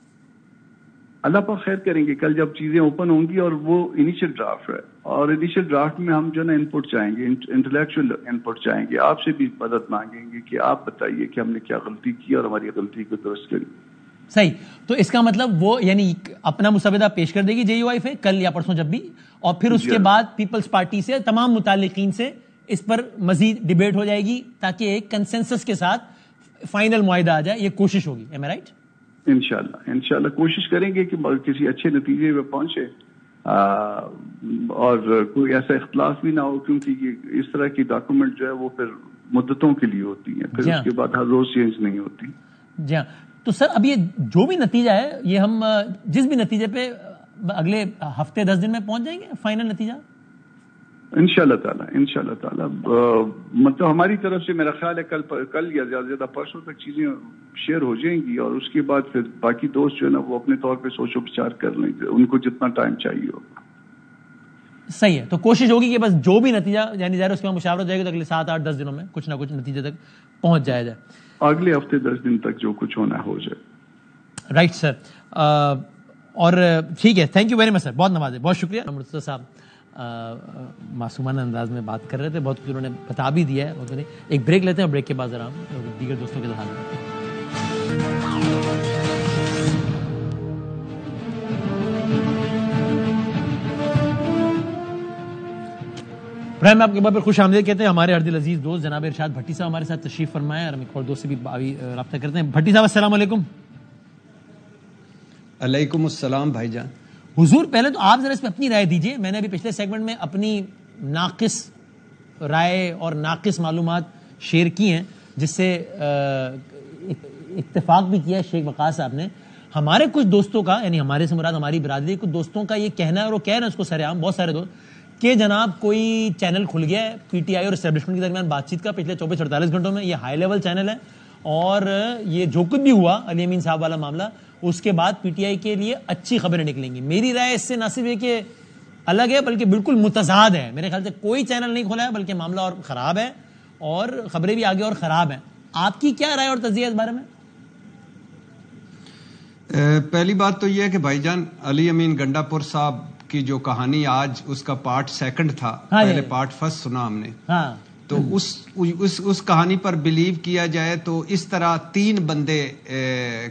S4: اللہ پاک خیر کریں گے کل جب چیزیں اوپن ہوں گی اور وہ انیشل ڈرافٹ ہے۔ اور انیشل ڈرافٹ میں ہم جو نا ان پٹ چاہیں گے انٹلیکچوئل ان پٹ چاہیں گے۔ آپ سے بھی مدد مانگیں گے کہ آپ بتائیے کہ ہم نے کیا غلطی کی اور ہماری غلطی کو درست کری
S1: صحیح۔ تو اس کا مطلب وہ یعنی اپنا مسودہ پیش کر دے گی جے یو آئی کل یا پرسوں جب بھی۔ اور پھر اس کے بعد پیپلز پارٹی سے تمام متعلقین سے اس پر مزید ڈبیٹ ہو جائے گی تاکہ ایک کنسنسس کے ساتھ فائنل معاہدہ آ جائے یہ کوشش ہوگی۔ ایم رائٹ
S4: انشاءاللہ انشاءاللہ کوشش کریں گے کہ کسی اچھے نتیجے پہ پہنچے اور کوئی ایسا اختلاف بھی نہ ہو کیونکہ اس طرح کی ڈاکومنٹ جو ہے وہ پھر مدتوں کے لیے ہوتی ہیں پھر اس کے بعد ہر روز چینج نہیں ہوتی۔
S1: جی ہاں۔ تو سر اب یہ جو بھی نتیجہ ہے یہ ہم جس بھی نتیجے پہ اگلے ہفتے دس دن میں پہنچ جائیں گے فائنل نتیجہ؟
S4: ان شاء اللہ تعالیٰ. ان شاء اللہ تعالیٰ مطلب ہماری طرف سے میرا خیال ہے کل کل یا زیادہ زیادہ پرسوں تک چیزیں شیئر ہو جائیں گی اور اس کے بعد پھر باقی دوست جو ہے نا وہ اپنے طور پہ سوچ بچار کر لیں گے ان کو جتنا ٹائم چاہیے ہوگا
S1: صحیح ہے تو کوشش ہوگی کہ بس جو بھی نتیجہ یعنی ظاہر اس کے بعد مشاورت ہو جائے گا تو اگلے سات آٹھ دس دنوں میں کچھ نہ کچھ نتیجے تک پہنچ جایا جائے۔
S4: اگلے ہفتے دس دن تک جو کچھ ہونا ہو جائے۔
S1: رائٹ سر اور ٹھیک ہے thank you very much sir بہت نوازے بہت شکریہ۔ مرتضی صاحب معصومانہ انداز میں بات کر رہے تھے، بہت کچھ انہوں نے بتا بھی دیا ہے ایک بریک لیتے ہیں، بریک کے بعد ذرا دیگر دوستوں کے ساتھ۔ پرائم آپ کے بعد خوش آمدید کہتے ہیں، ہمارے اردل عزیز دوست جناب ارشاد بھٹی صاحب ہمارے ساتھ تشریف فرمائے اور ہم ایک اور دوست سے بھی رابطہ کرتے ہیں۔ بھٹی صاحب، السلام علیکم۔
S5: علیکم السلام، بھائی جان۔
S1: حضور پہلے تو آپ ذرا اس پہ اپنی رائے دیجیے۔ میں نے ابھی پچھلے سیگمنٹ میں اپنی ناقص رائے اور ناقص معلومات شیئر کی ہیں، جس سے اتفاق بھی کیا ہے شیخ وقاص صاحب نے۔ ہمارے کچھ دوستوں کا یعنی ہمارے سے مراد ہماری برادری، کچھ دوستوں کا یہ کہنا ہے اور وہ کہہ رہے ہیں اس کو سر عام، بہت سارے دوست، کہ جناب کوئی چینل کھل گیا ہے پی ٹی آئی اور اسٹیبلشمنٹ کے درمیان بات چیت کا پچھلے چوبیس اڑتالیس گھنٹوں میں، یہ ہائی لیول چینل ہے اور یہ جو کچھ بھی ہوا، علی امین صاحب والا معاملہ اس کے بعد پی ٹی آئی کے لیے اچھی خبریں نکلیں گی۔ میری رائے اس سے نہ صرف یہ کہ الگ ہے بلکہ بالکل متضاد ہے۔ میرے خیال سے کوئی چینل نہیں کھولا ہے بلکہ معاملہ اور خراب ہے اور خبریں بھی آگے اور خراب ہیں۔ آپ کی کیا رائے اور تجزیہ اس بارے میں؟
S5: پہلی بات تو یہ ہے کہ بھائی جان علی امین گنڈا پور صاحب کی جو کہانی آج اس کا پارٹ سیکنڈ تھا
S1: ہاں
S5: پہلے پارٹ فرسٹ سنا ہم نے۔
S1: ہاں۔
S5: تو اس اس اس کہانی پر بلیو کیا جائے تو اس طرح تین بندے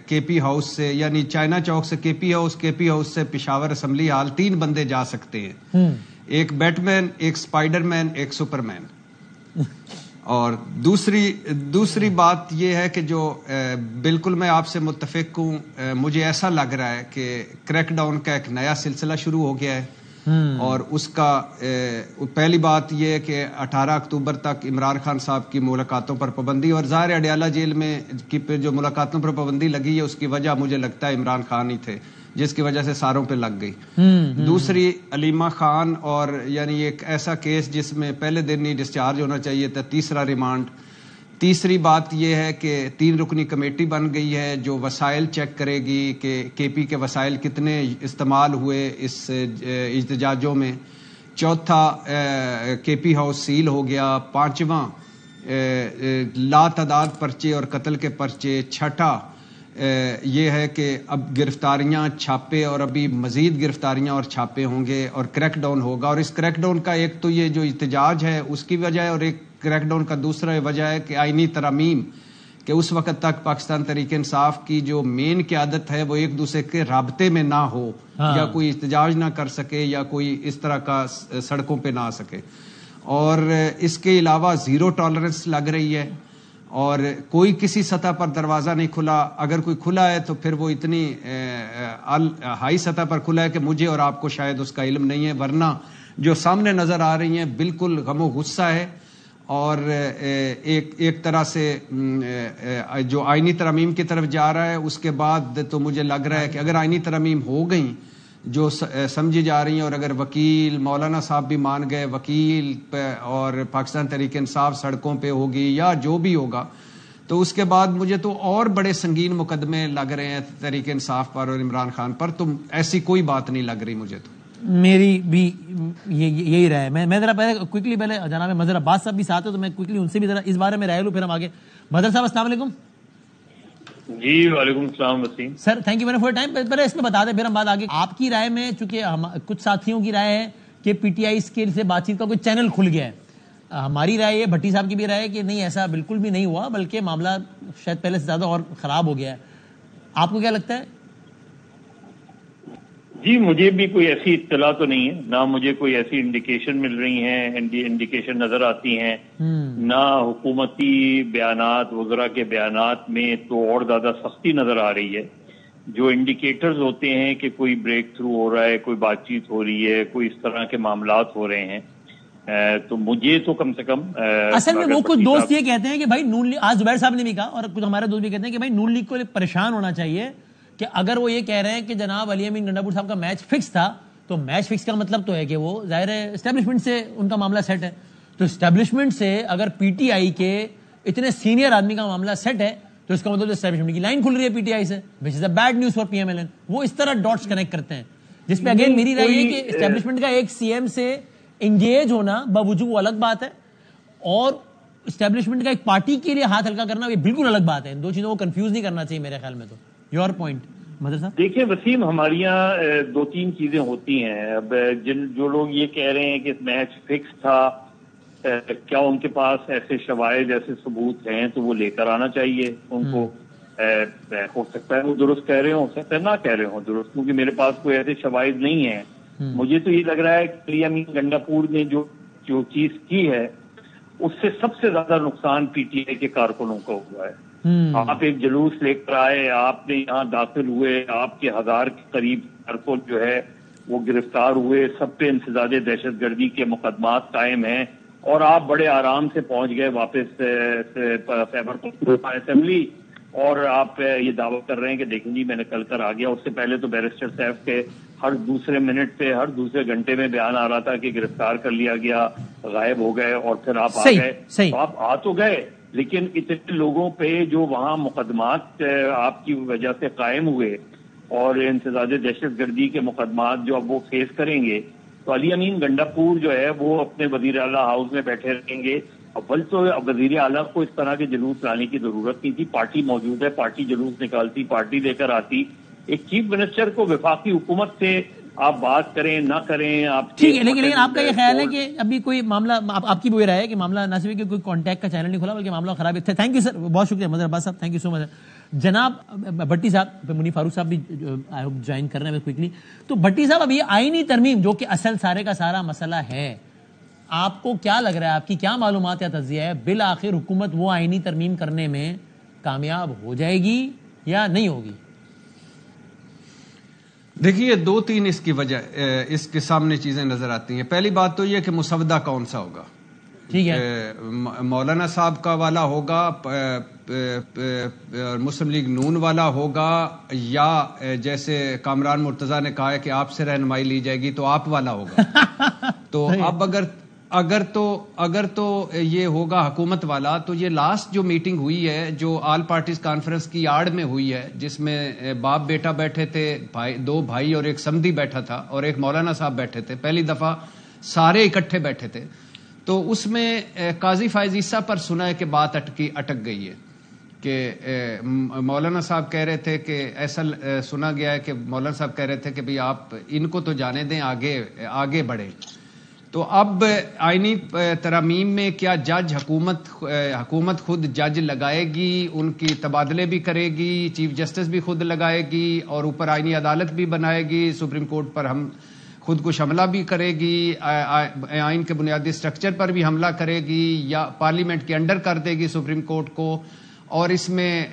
S5: کے پی ہاؤس سے یعنی چائنا چوک سے کے پی ہاؤس کے پی ہاؤس سے پشاور اسمبلی ہال تین بندے جا سکتے ہیں۔ ایک بیٹ مین ایک اسپائڈر مین ایک سپر مین اور دوسری دوسری بات یہ ہے کہ جو بالکل میں آپ سے متفق ہوں مجھے ایسا لگ رہا ہے کہ کریک ڈاؤن کا ایک نیا سلسلہ شروع ہو گیا ہے۔ اور اس کا پہلی بات یہ ہے کہ اٹھارہ اکتوبر تک عمران خان صاحب کی ملاقاتوں پر پابندی اور ظاہر اڈیالہ جیل میں جو ملاقاتوں پر پابندی لگی ہے اس کی وجہ مجھے لگتا ہے عمران خان ہی تھے جس کی وجہ سے ساروں پہ لگ گئی۔ دوسری علیمہ خان اور یعنی ایک ایسا کیس جس میں پہلے دن ہی ڈسچارج ہونا چاہیے تھا تیسرا ریمانڈ۔ تیسری بات یہ ہے کہ تین رکنی کمیٹی بن گئی ہے جو وسائل چیک کرے گی کہ کے پی کے وسائل کتنے استعمال ہوئے اس احتجاجوں میں۔ چوتھا کے پی ہاؤس سیل ہو گیا۔ پانچواں لا تعداد پرچے اور قتل کے پرچے۔ چھٹا یہ ہے کہ اب گرفتاریاں چھاپے اور ابھی مزید گرفتاریاں اور چھاپے ہوں گے اور کریک ڈاؤن ہوگا۔ اور اس کریک ڈاؤن کا ایک تو یہ جو احتجاج ہے اس کی وجہ ہے اور ایک کریک ڈاؤن کا دوسرا وجہ ہے کہ آئینی ترامیم کہ اس وقت تک پاکستان تحریک انصاف کی جو مین قیادت ہے وہ ایک دوسرے کے رابطے میں نہ ہو ہاں۔ یا کوئی احتجاج نہ کر سکے یا کوئی اس طرح کا سڑکوں پہ نہ آ سکے۔ اور اس کے علاوہ زیرو ٹالرنس لگ رہی ہے اور کوئی کسی سطح پر دروازہ نہیں کھلا۔ اگر کوئی کھلا ہے تو پھر وہ اتنی ہائی سطح پر کھلا ہے کہ مجھے اور آپ کو شاید اس کا علم نہیں ہے ورنہ جو سامنے نظر آ رہی ہیں بالکل غم و غصہ ہے۔ اور ایک ایک طرح سے جو آئینی ترمیم کی طرف جا رہا ہے، اس کے بعد تو مجھے لگ رہا ہے کہ اگر آئینی ترمیم ہو گئیں، جو سمجھی جا رہی ہیں، اور اگر وکیل مولانا صاحب بھی مان گئے، وکیل اور پاکستان تحریک انصاف سڑکوں پہ ہوگی یا جو بھی ہوگا، تو اس کے بعد مجھے تو اور بڑے سنگین مقدمے لگ رہے ہیں تحریک انصاف پر اور عمران خان پر، تو ایسی کوئی بات نہیں لگ رہی مجھے تو۔
S1: میری بھی یہی رائے میں میں ذرا پہلے کوئکلی پہلے جناب مظہر عباس صاحب بھی ساتھ ہو تو میں کوئکلی ان سے بھی ذرا اس بارے میں رائے لوں پھر ہم آگے۔ مظہر صاحب السلام علیکم۔
S6: جی وعلیکم السلام Waseem.
S1: Sir thank you for time پہلے اس میں بتا دیں پھر ہم بات آگے۔ آپ کی رائے میں چونکہ کچھ ساتھیوں کی رائے ہے کہ پی ٹی آئی کے سے بات چیت کا کوئی چینل کھل گیا ہے۔ ہماری رائے یہ بھٹی صاحب کی بھی رائے ہے کہ نہیں ایسا بالکل بھی نہیں ہوا بلکہ معاملہ شاید پہلے سے زیادہ اور خراب ہو گیا ہے۔ آپ کو کیا لگتا ہے؟
S6: جی مجھے بھی کوئی ایسی اطلاع تو نہیں ہے نہ مجھے کوئی ایسی انڈیکیشن مل رہی ہیں انڈیکیشن نظر آتی ہیں نہ حکومتی بیانات وغیرہ کے بیانات میں تو اور زیادہ سختی نظر آ رہی ہے۔ جو انڈیکیٹرز ہوتے ہیں کہ کوئی بریک تھرو ہو رہا ہے کوئی بات چیت ہو رہی ہے کوئی اس طرح کے معاملات ہو رہے ہیں تو مجھے تو کم سے کم
S1: اصل میں وہ کچھ دوست یہ کہتے ہیں کہ بھائی نون لیگ آج زبیر صاحب نے بھی کہا اور کچھ ہمارے دوست بھی کہتے ہیں کہ بھائی نون لیگ کو پریشان ہونا چاہیے۔ کہ اگر وہ یہ کہہ رہے ہیں کہ جناب علی امین گنڈا پور صاحب کا میچ فکس تھا تو میچ فکس کا مطلب تو ہے کہ وہ ظاہر ہے اسٹیبلشمنٹ سے ان کا معاملہ سیٹ ہے۔ تو اسٹیبلشمنٹ سے اگر پی ٹی آئی کے اتنے سینئر آدمی کا معاملہ سیٹ ہے تو اس کا مطلب اسٹیبلشمنٹ کی لائن کھل رہی ہے پی ٹی آئی سے which is a bad news for P M L N وہ اس طرح ڈاٹس کنیکٹ کرتے ہیں۔ جس پہ اگین میری رائے ہے کہ اسٹیبلشمنٹ کا ایک سی ایم سے انگیج ہونا باوجود وہ الگ بات ہے۔ اور اسٹیبلشمنٹ کا ایک پارٹی کے لیے ہاتھ ہلکا کرنا یہ بالکل الگ بات ہے۔ دو چیزوں کو کنفیوز نہیں کرنا چاہیے میرے خیال میں تو۔ یور پوائنٹ
S6: دیکھیں وسیم ہماری یہاں دو تین چیزیں ہوتی ہیں۔ اب جن جو لوگ یہ کہہ رہے ہیں کہ میچ فکس تھا کیا ان کے پاس ایسے شوائد ایسے ثبوت ہیں تو وہ لے کر آنا چاہیے؟ ان کو ہو سکتا ہے وہ درست کہہ رہے ہو سکتا ہے نہ کہہ رہے ہوں درست کیونکہ میرے پاس کوئی ایسے شوائد نہیں ہیں۔ مجھے تو یہ لگ رہا ہے کہ امین گنڈا پور نے جو جو چیز کی ہے اس سے سب سے زیادہ نقصان پی ٹی آئی کے کارکنوں کا ہوا ہے۔ آپ ایک جلوس لے کر آئے آپ نے یہاں داخل ہوئے آپ کے ہزار کے قریب کارکن جو ہے وہ گرفتار ہوئے سب پہ انسداد دہشت گردی کے مقدمات قائم ہیں اور آپ بڑے آرام سے پہنچ گئے واپس اسمبلی اور آپ یہ دعویٰ کر رہے ہیں کہ دیکھیں جی میں نے کل کر آ گیا۔ اس سے پہلے تو بیرسٹر صاحب کے ہر دوسرے منٹ پہ ہر دوسرے گھنٹے میں بیان آ رہا تھا کہ گرفتار کر لیا گیا غائب ہو گئے اور پھر آپ آ گئے۔ آپ آ تو گئے لیکن اتنے لوگوں پہ جو وہاں مقدمات آپ کی وجہ سے قائم ہوئے اور انتظاد دہشت گردی کے مقدمات جو اب وہ فیس کریں گے، تو علی امین گنڈا پور جو ہے، وہ اپنے وزیر اعلیٰ ہاؤس میں بیٹھے رہیں گے۔ اول تو وزیر اعلیٰ کو اس طرح کے جلوس لانے کی ضرورت نہیں تھی۔ پارٹی موجود ہے، پارٹی جلوس نکالتی، پارٹی لے کر آتی۔ ایک چیف منسٹر کو وفاقی حکومت سے آپ بات کریں نہ کریں آپ
S1: ٹھیک ہے لیکن آپ کا یہ خیال ہے کہ ابھی کوئی معاملہ آپ کی بھی رہا ہے کہ معاملہ نہ صرف کہ کوئی کانٹیکٹ کا چینل نہیں کھلا بلکہ معاملہ خراب ہے۔ تھینک یو سر بہت شکریہ مظہر عباس صاحب. تھینک یو سو مچ جناب بھٹی صاحب منی فاروق صاحب بھی جوائن کر رہے ہیں کوئکلی تو بھٹی صاحب اب یہ آئینی ترمیم جو کہ اصل سارے کا سارا مسئلہ ہے آپ کو کیا لگ رہا ہے؟ آپ کی کیا معلومات یا تجزیہ ہے؟ بالآخر حکومت وہ آئینی ترمیم کرنے میں کامیاب ہو جائے گی یا نہیں ہوگی؟
S5: دیکھیے دو تین اس کی وجہ اس کے سامنے چیزیں نظر آتی ہیں۔ پہلی بات تو یہ کہ مسودہ کون سا ہوگا؟
S1: ٹھیک ہے۔
S5: مولانا صاحب کا والا ہوگا مسلم لیگ نون والا ہوگا یا جیسے کامران مرتضی نے کہا ہے کہ آپ سے رہنمائی لی جائے گی تو آپ والا ہوگا۔ تو اب اگر اگر تو اگر تو یہ ہوگا حکومت والا، تو یہ لاسٹ جو میٹنگ ہوئی ہے، جو آل پارٹیز کانفرنس کی آڑ میں ہوئی ہے، جس میں باپ بیٹا بیٹھے تھے، بھائی، دو بھائی اور ایک سمدھی بیٹھا تھا اور ایک مولانا صاحب بیٹھے تھے۔ پہلی دفعہ سارے اکٹھے بیٹھے تھے۔ تو اس میں قاضی فائز عیسیٰ پر سنا ہے کہ بات اٹکی اٹک گئی ہے کہ مولانا صاحب کہہ رہے تھے کہ ایسا سنا گیا ہے کہ مولانا صاحب کہہ رہے تھے کہ بھئی آپ ان کو تو جانے دیں، آگے آگے بڑھے تو اب آئینی ترامیم میں کیا جج حکومت حکومت خود جج لگائے گی؟ ان کی تبادلے بھی کرے گی چیف جسٹس بھی خود لگائے گی اور اوپر آئینی عدالت بھی بنائے گی سپریم کورٹ پر ہم خود کچھ حملہ بھی کرے گی آئین کے بنیادی سٹرکچر پر بھی حملہ کرے گی یا پارلیمنٹ کے انڈر کر دے گی سپریم کورٹ کو اور اس میں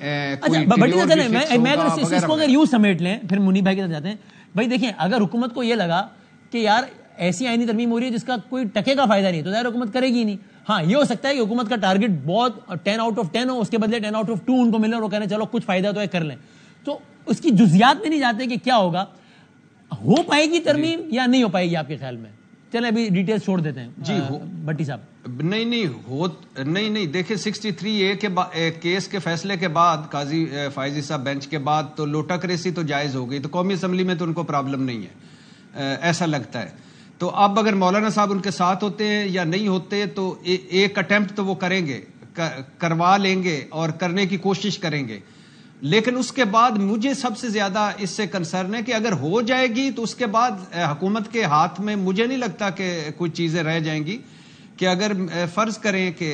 S1: اس کو اگر یوں سمیٹ لیں پھر منی بھائی کے جاتے ہیں۔ بھائی دیکھیں اگر حکومت کو یہ لگا کہ یار ایسی آئینی ترمیم ہو رہی ہے جس کا کوئی ٹکے کا فائدہ نہیں تو ظاہر حکومت کرے گی نہیں۔ ہاں یہ ہو سکتا ہے کہ حکومت کا ٹارگٹ بہت ٹین آؤٹ آف ٹین ہو اس کے بدلے ٹین آؤٹ آف ٹو ان کو ملے اور وہ کہنے چلو کچھ فائدہ تو ہے کر لیں۔ تو اس کی جزیات میں نہیں جاتے کہ کیا ہوگا۔ ہو پائے گی ترمیم جی۔ یا نہیں ہو پائے گی آپ کے خیال میں؟ چلیں ابھی ڈیٹیل چھوڑ دیتے ہیں۔ جی بٹی صاحب۔
S5: نہیں نہیں ہو نہیں نہیں دیکھیں سکسٹی تھری اے کے کیس کے فیصلے کے بعد قاضی فائزی صاحب بینچ کے بعد تو لوٹا کریسی تو جائز ہو گئی۔ تو قومی اسمبلی میں تو ان کو پرابلم نہیں ہے۔ ایسا لگتا ہے۔ تو اب اگر مولانا صاحب ان کے ساتھ ہوتے ہیں یا نہیں ہوتے تو ایک اٹمپٹ تو وہ کریں گے کروا لیں گے اور کرنے کی کوشش کریں گے۔ لیکن اس کے بعد مجھے سب سے زیادہ اس سے کنسرن ہے کہ اگر ہو جائے گی تو اس کے بعد حکومت کے ہاتھ میں مجھے نہیں لگتا کہ کچھ چیزیں رہ جائیں گی۔ کہ اگر فرض کریں کہ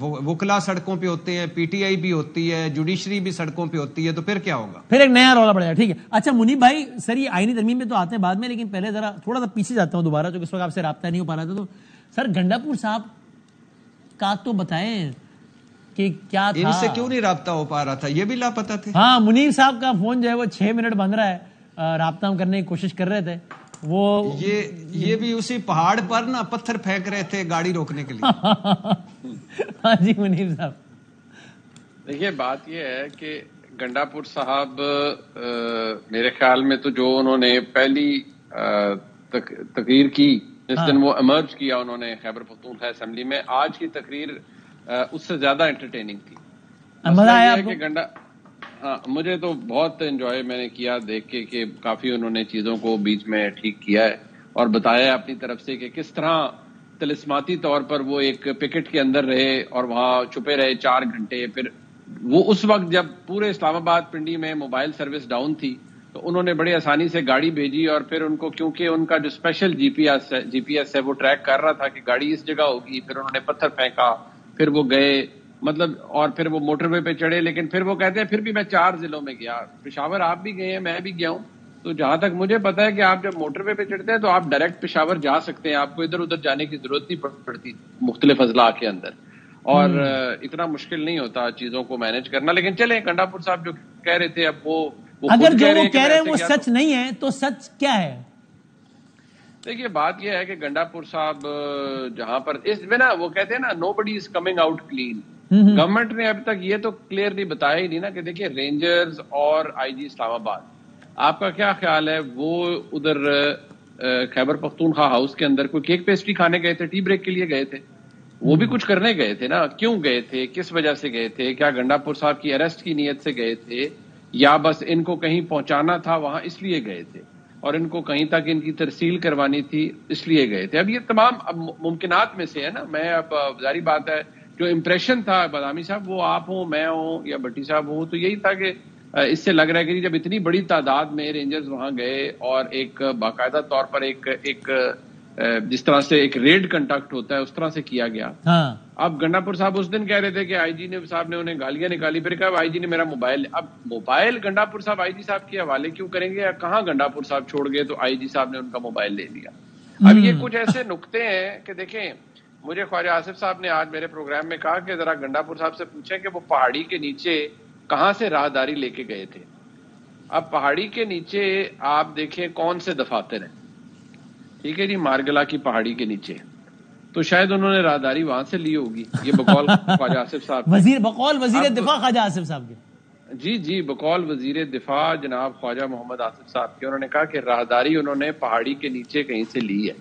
S5: وکلا سڑکوں پہ ہوتے ہیں پی ٹی آئی بھی ہوتی ہے جوڈیشری بھی سڑکوں پہ ہوتی ہے تو پھر کیا ہوگا؟
S1: پھر ایک نیا رولا پڑے گا ٹھیک ہے۔ اچھا منی بھائی سر یہ آئینی ترمیم میں تو آتے ہیں بعد میں لیکن پہلے ذرا تھوڑا سا پیچھے جاتا ہوں دوبارہ جو اس وقت آپ سے رابطہ نہیں ہو پا رہا تھا۔ تو سر گنڈا پور صاحب کا تو بتائیں کہ کیا تھا؟
S5: ان سے کیوں نہیں رابطہ ہو پا رہا تھا؟ یہ بھی لاپتہ تھے۔
S1: ہاں منیر صاحب کا فون جو ہے وہ چھ منٹ بند رہا ہے۔ رابطہ ہم کرنے کی کوشش کر رہے تھے۔ وہ
S5: یہ یہ بھی اسی پہاڑ پر نا پتھر پھینک رہے تھے گاڑی روکنے کے لیے۔
S1: ہاں جی منیر صاحب۔
S7: دیکھیے بات یہ ہے کہ گنڈا پور صاحب میرے خیال میں تو جو انہوں نے پہلی تقریر کی جس دن وہ امرج کیا انہوں نے خیبر پختونخوا اسمبلی میں آج کی تقریر اس سے زیادہ انٹرٹیننگ تھی۔
S1: مزہ آیا کہ
S7: گنڈا ہاں مجھے تو بہت انجوائے میں نے کیا، دیکھ کے کہ کافی انہوں نے چیزوں کو بیچ میں ٹھیک کیا ہے اور بتایا اپنی طرف سے کہ کس طرح تلسماتی طور پر وہ ایک پکٹ کے اندر رہے اور وہاں چھپے رہے چار گھنٹے، پھر وہ اس وقت جب پورے اسلام آباد پنڈی میں موبائل سروس ڈاؤن تھی، تو انہوں نے بڑی آسانی سے گاڑی بھیجی اور پھر ان کو، کیونکہ ان کا جو special G P S G P S ہے، وہ ٹریک کر رہا تھا کہ گاڑی اس جگہ ہوگی، پھر انہوں نے پتھر پھینکا، پھر وہ گئے مطلب اور پھر وہ موٹر وے پہ چڑھے لیکن پھر وہ کہتے ہیں پھر بھی میں چار ضلعوں میں گیا۔ پشاور آپ بھی گئے ہیں میں بھی گیا ہوں۔ تو جہاں تک مجھے پتا ہے کہ آپ جب موٹر وے پہ چڑھتے ہیں تو آپ ڈائریکٹ پشاور جا سکتے ہیں۔ آپ کو ادھر ادھر جانے کی ضرورت نہیں پڑتی مختلف اضلاع کے اندر۔ اور اتنا مشکل نہیں ہوتا چیزوں کو مینج کرنا۔ لیکن چلیں کنڈا پور صاحب جو کہہ رہے تھے اب وہ
S1: اگر جو وہ کہہ رہے ہیں وہ سچ نہیں ہے تو سچ کیا ہے؟
S7: دیکھیے بات یہ ہے کہ گنڈا پور صاحب جہاں پر اس میں نا وہ کہتے ہیں نا nobody is coming out clean government نے ابھی تک یہ تو کلیئرلی بتایا ہی نہیں نا کہ دیکھیے رینجرز اور آئی جی اسلام آباد آپ کا کیا خیال ہے؟ وہ ادھر خیبر پختونخوا ہاؤس کے اندر کوئی کیک پیسٹری کھانے گئے تھے ٹی بریک کے لیے گئے تھے؟ وہ بھی کچھ کرنے گئے تھے نا؟ کیوں گئے تھے؟ کس وجہ سے گئے تھے؟ کیا گنڈا پور صاحب کی اریسٹ کی نیت سے گئے تھے؟ یا بس ان کو کہیں پہنچانا تھا وہاں اس لیے گئے تھے؟ اور ان کو کہیں تک ان کی ترسیل کروانی تھی اس لیے گئے تھے؟ اب یہ تمام ممکنات میں سے ہے نا؟ میں اب ظاہری بات ہے جو امپریشن تھا بادامی صاحب وہ آپ ہوں میں ہوں یا بٹی صاحب ہوں تو یہی تھا کہ اس سے لگ رہا ہے کہ جب اتنی بڑی تعداد میں رینجرز وہاں گئے اور ایک باقاعدہ طور پر ایک ایک جس طرح سے ایک ریڈ کنڈکٹ ہوتا ہے اس طرح سے کیا گیا۔
S1: ہاں۔
S7: اب گنڈا پور صاحب اس دن کہہ رہے تھے کہ آئی جی نے صاحب نے انہیں گالیاں نکالی۔ پھر کہا آئی جی نے میرا موبائل اب موبائل گنڈا پور صاحب آئی جی صاحب کے حوالے کیوں کریں گے یا کہاں گنڈا پور صاحب چھوڑ گئے تو آئی جی صاحب نے ان کا موبائل لے لیا۔ اب یہ کچھ ایسے نقطے ہیں کہ دیکھیں مجھے خواجہ آصف صاحب نے آج میرے پروگرام میں کہا کہ ذرا گنڈا پور صاحب سے پوچھیں کہ وہ پہاڑی کے نیچے کہاں سے راہداری لے کے گئے تھے؟ اب پہاڑی کے نیچے آپ دیکھیں کون سے دفاتر ہیں۔ ٹھیک ہے جی مارگلا کی پہاڑی کے نیچے۔ تو شاید انہوں نے راہداری وہاں سے لی ہوگی۔ یہ بقول خواجہ آصف صاحب
S1: وزیر بقول وزیر دفاع خواجہ آصف صاحب کے۔
S7: جی جی بقول وزیر دفاع جناب خواجہ محمد آصف صاحب کے۔ انہوں نے کہا کہ راہداری انہوں نے پہاڑی کے نیچے کہیں سے لی ہے۔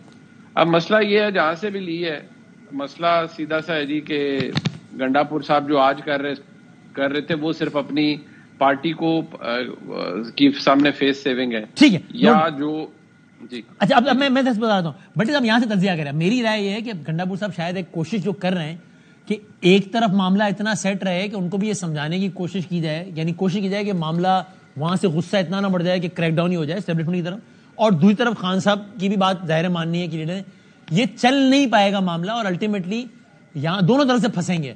S7: اب مسئلہ یہ ہے جہاں سے بھی لی ہے مسئلہ سیدھا سا ہے جی کہ گنڈا پور صاحب جو آج کر رہے کر رہے تھے وہ صرف اپنی پارٹی کو کی سامنے فیس سیونگ ہے۔
S1: ٹھیک ہے۔
S7: یا جو جی۔
S1: اچھا اب میں میں بتا رہا ہوں۔ بٹ صاحب یہاں سے تجزیہ کریں۔ میری رائے یہ ہے کہ گنڈا پور صاحب شاید ایک کوشش جو کر رہے ہیں کہ ایک طرف معاملہ اتنا سیٹ رہے کہ ان کو بھی یہ سمجھانے کی کوشش کی جائے یعنی کوشش کی جائے کہ معاملہ وہاں سے غصہ اتنا نہ بڑھ جائے کہ کریک ڈاؤن ہی ہو جائے اسٹیبلشمنٹ کی طرف۔ اور دوسری طرف خان صاحب کی بھی بات ظاہر ماننی ہے کہ یہ چل نہیں پائے گا معاملہ اور الٹیمیٹلی یہاں دونوں طرف سے پھنسیں گے۔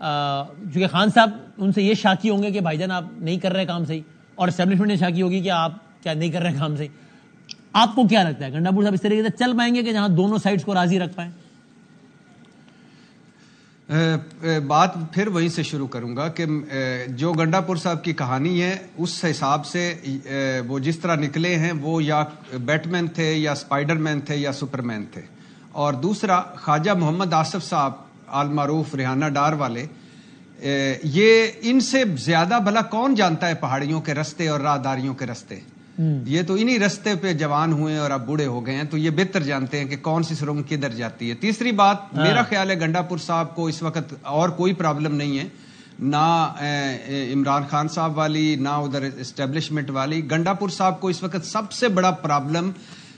S1: چونکہ خان صاحب، ان سے یہ شاکی ہوں گے کہ بھائی جان آپ نہیں کر رہے کام صحیح اور اسٹیبلشمنٹ یہ شاکی ہوگی کہ آپ کیا نہیں کر رہے کام صحیح۔ آپ کو کیا لگتا ہے؟ گنڈا پور صاحب اس طریقے سے چل پائیں گے کہ جہاں دونوں سائڈز کو راضی رکھ پائیں؟
S5: بات پھر وہیں سے شروع کروں گا کہ جو گنڈا پور صاحب کی کہانی ہے، اس حساب سے وہ جس طرح نکلے ہیں، وہ یا بیٹ مین تھے یا اسپائڈر مین تھے یا سپر مین تھے۔ اور دوسرا خواجہ محمد آصف صاحب آل معروف ریحانہ ڈار والے یہ ان سے زیادہ بھلا کون جانتا ہے پہاڑیوں کے رستے اور راہداریوں کے رستے؟ یہ تو انہی رستے پہ جوان ہوئے اور اب بوڑھے ہو گئے ہیں تو یہ بہتر جانتے ہیں کہ کون سی سرنگ کدھر جاتی ہے۔ تیسری بات
S1: ہاں۔
S5: میرا خیال ہے گنڈا پور صاحب کو اس وقت اور کوئی پرابلم نہیں ہے۔ نہ عمران خان صاحب والی نہ ادھر اسٹیبلشمنٹ والی۔ گنڈا پور صاحب کو اس وقت سب سے بڑا پرابلم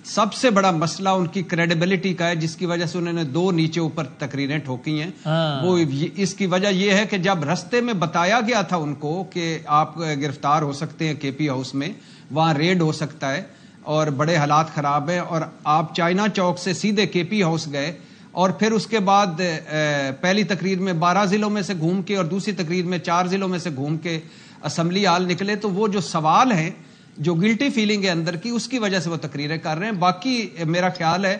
S5: سب سے بڑا مسئلہ ان کی کریڈیبلٹی کا ہے جس کی وجہ سے انہوں نے دو نیچے اوپر تقریریں ٹھوکی ہیں
S1: ہاں۔
S5: وہ اس کی وجہ یہ ہے کہ جب رستے میں بتایا گیا تھا ان کو کہ آپ گرفتار ہو سکتے ہیں کے پی ہاؤس میں وہاں ریڈ ہو سکتا ہے اور بڑے حالات خراب ہیں اور آپ چائنا چوک سے سیدھے کے پی ہاؤس گئے اور پھر اس کے بعد پہلی تقریر میں بارہ ضلعوں میں سے گھوم کے اور دوسری تقریر میں چار ضلعوں میں سے گھوم کے اسمبلی ہال نکلے تو وہ جو سوال ہیں جو گلٹی فیلنگ ہے اندر کی اس کی وجہ سے وہ تقریریں کر رہے ہیں۔ باقی میرا خیال ہے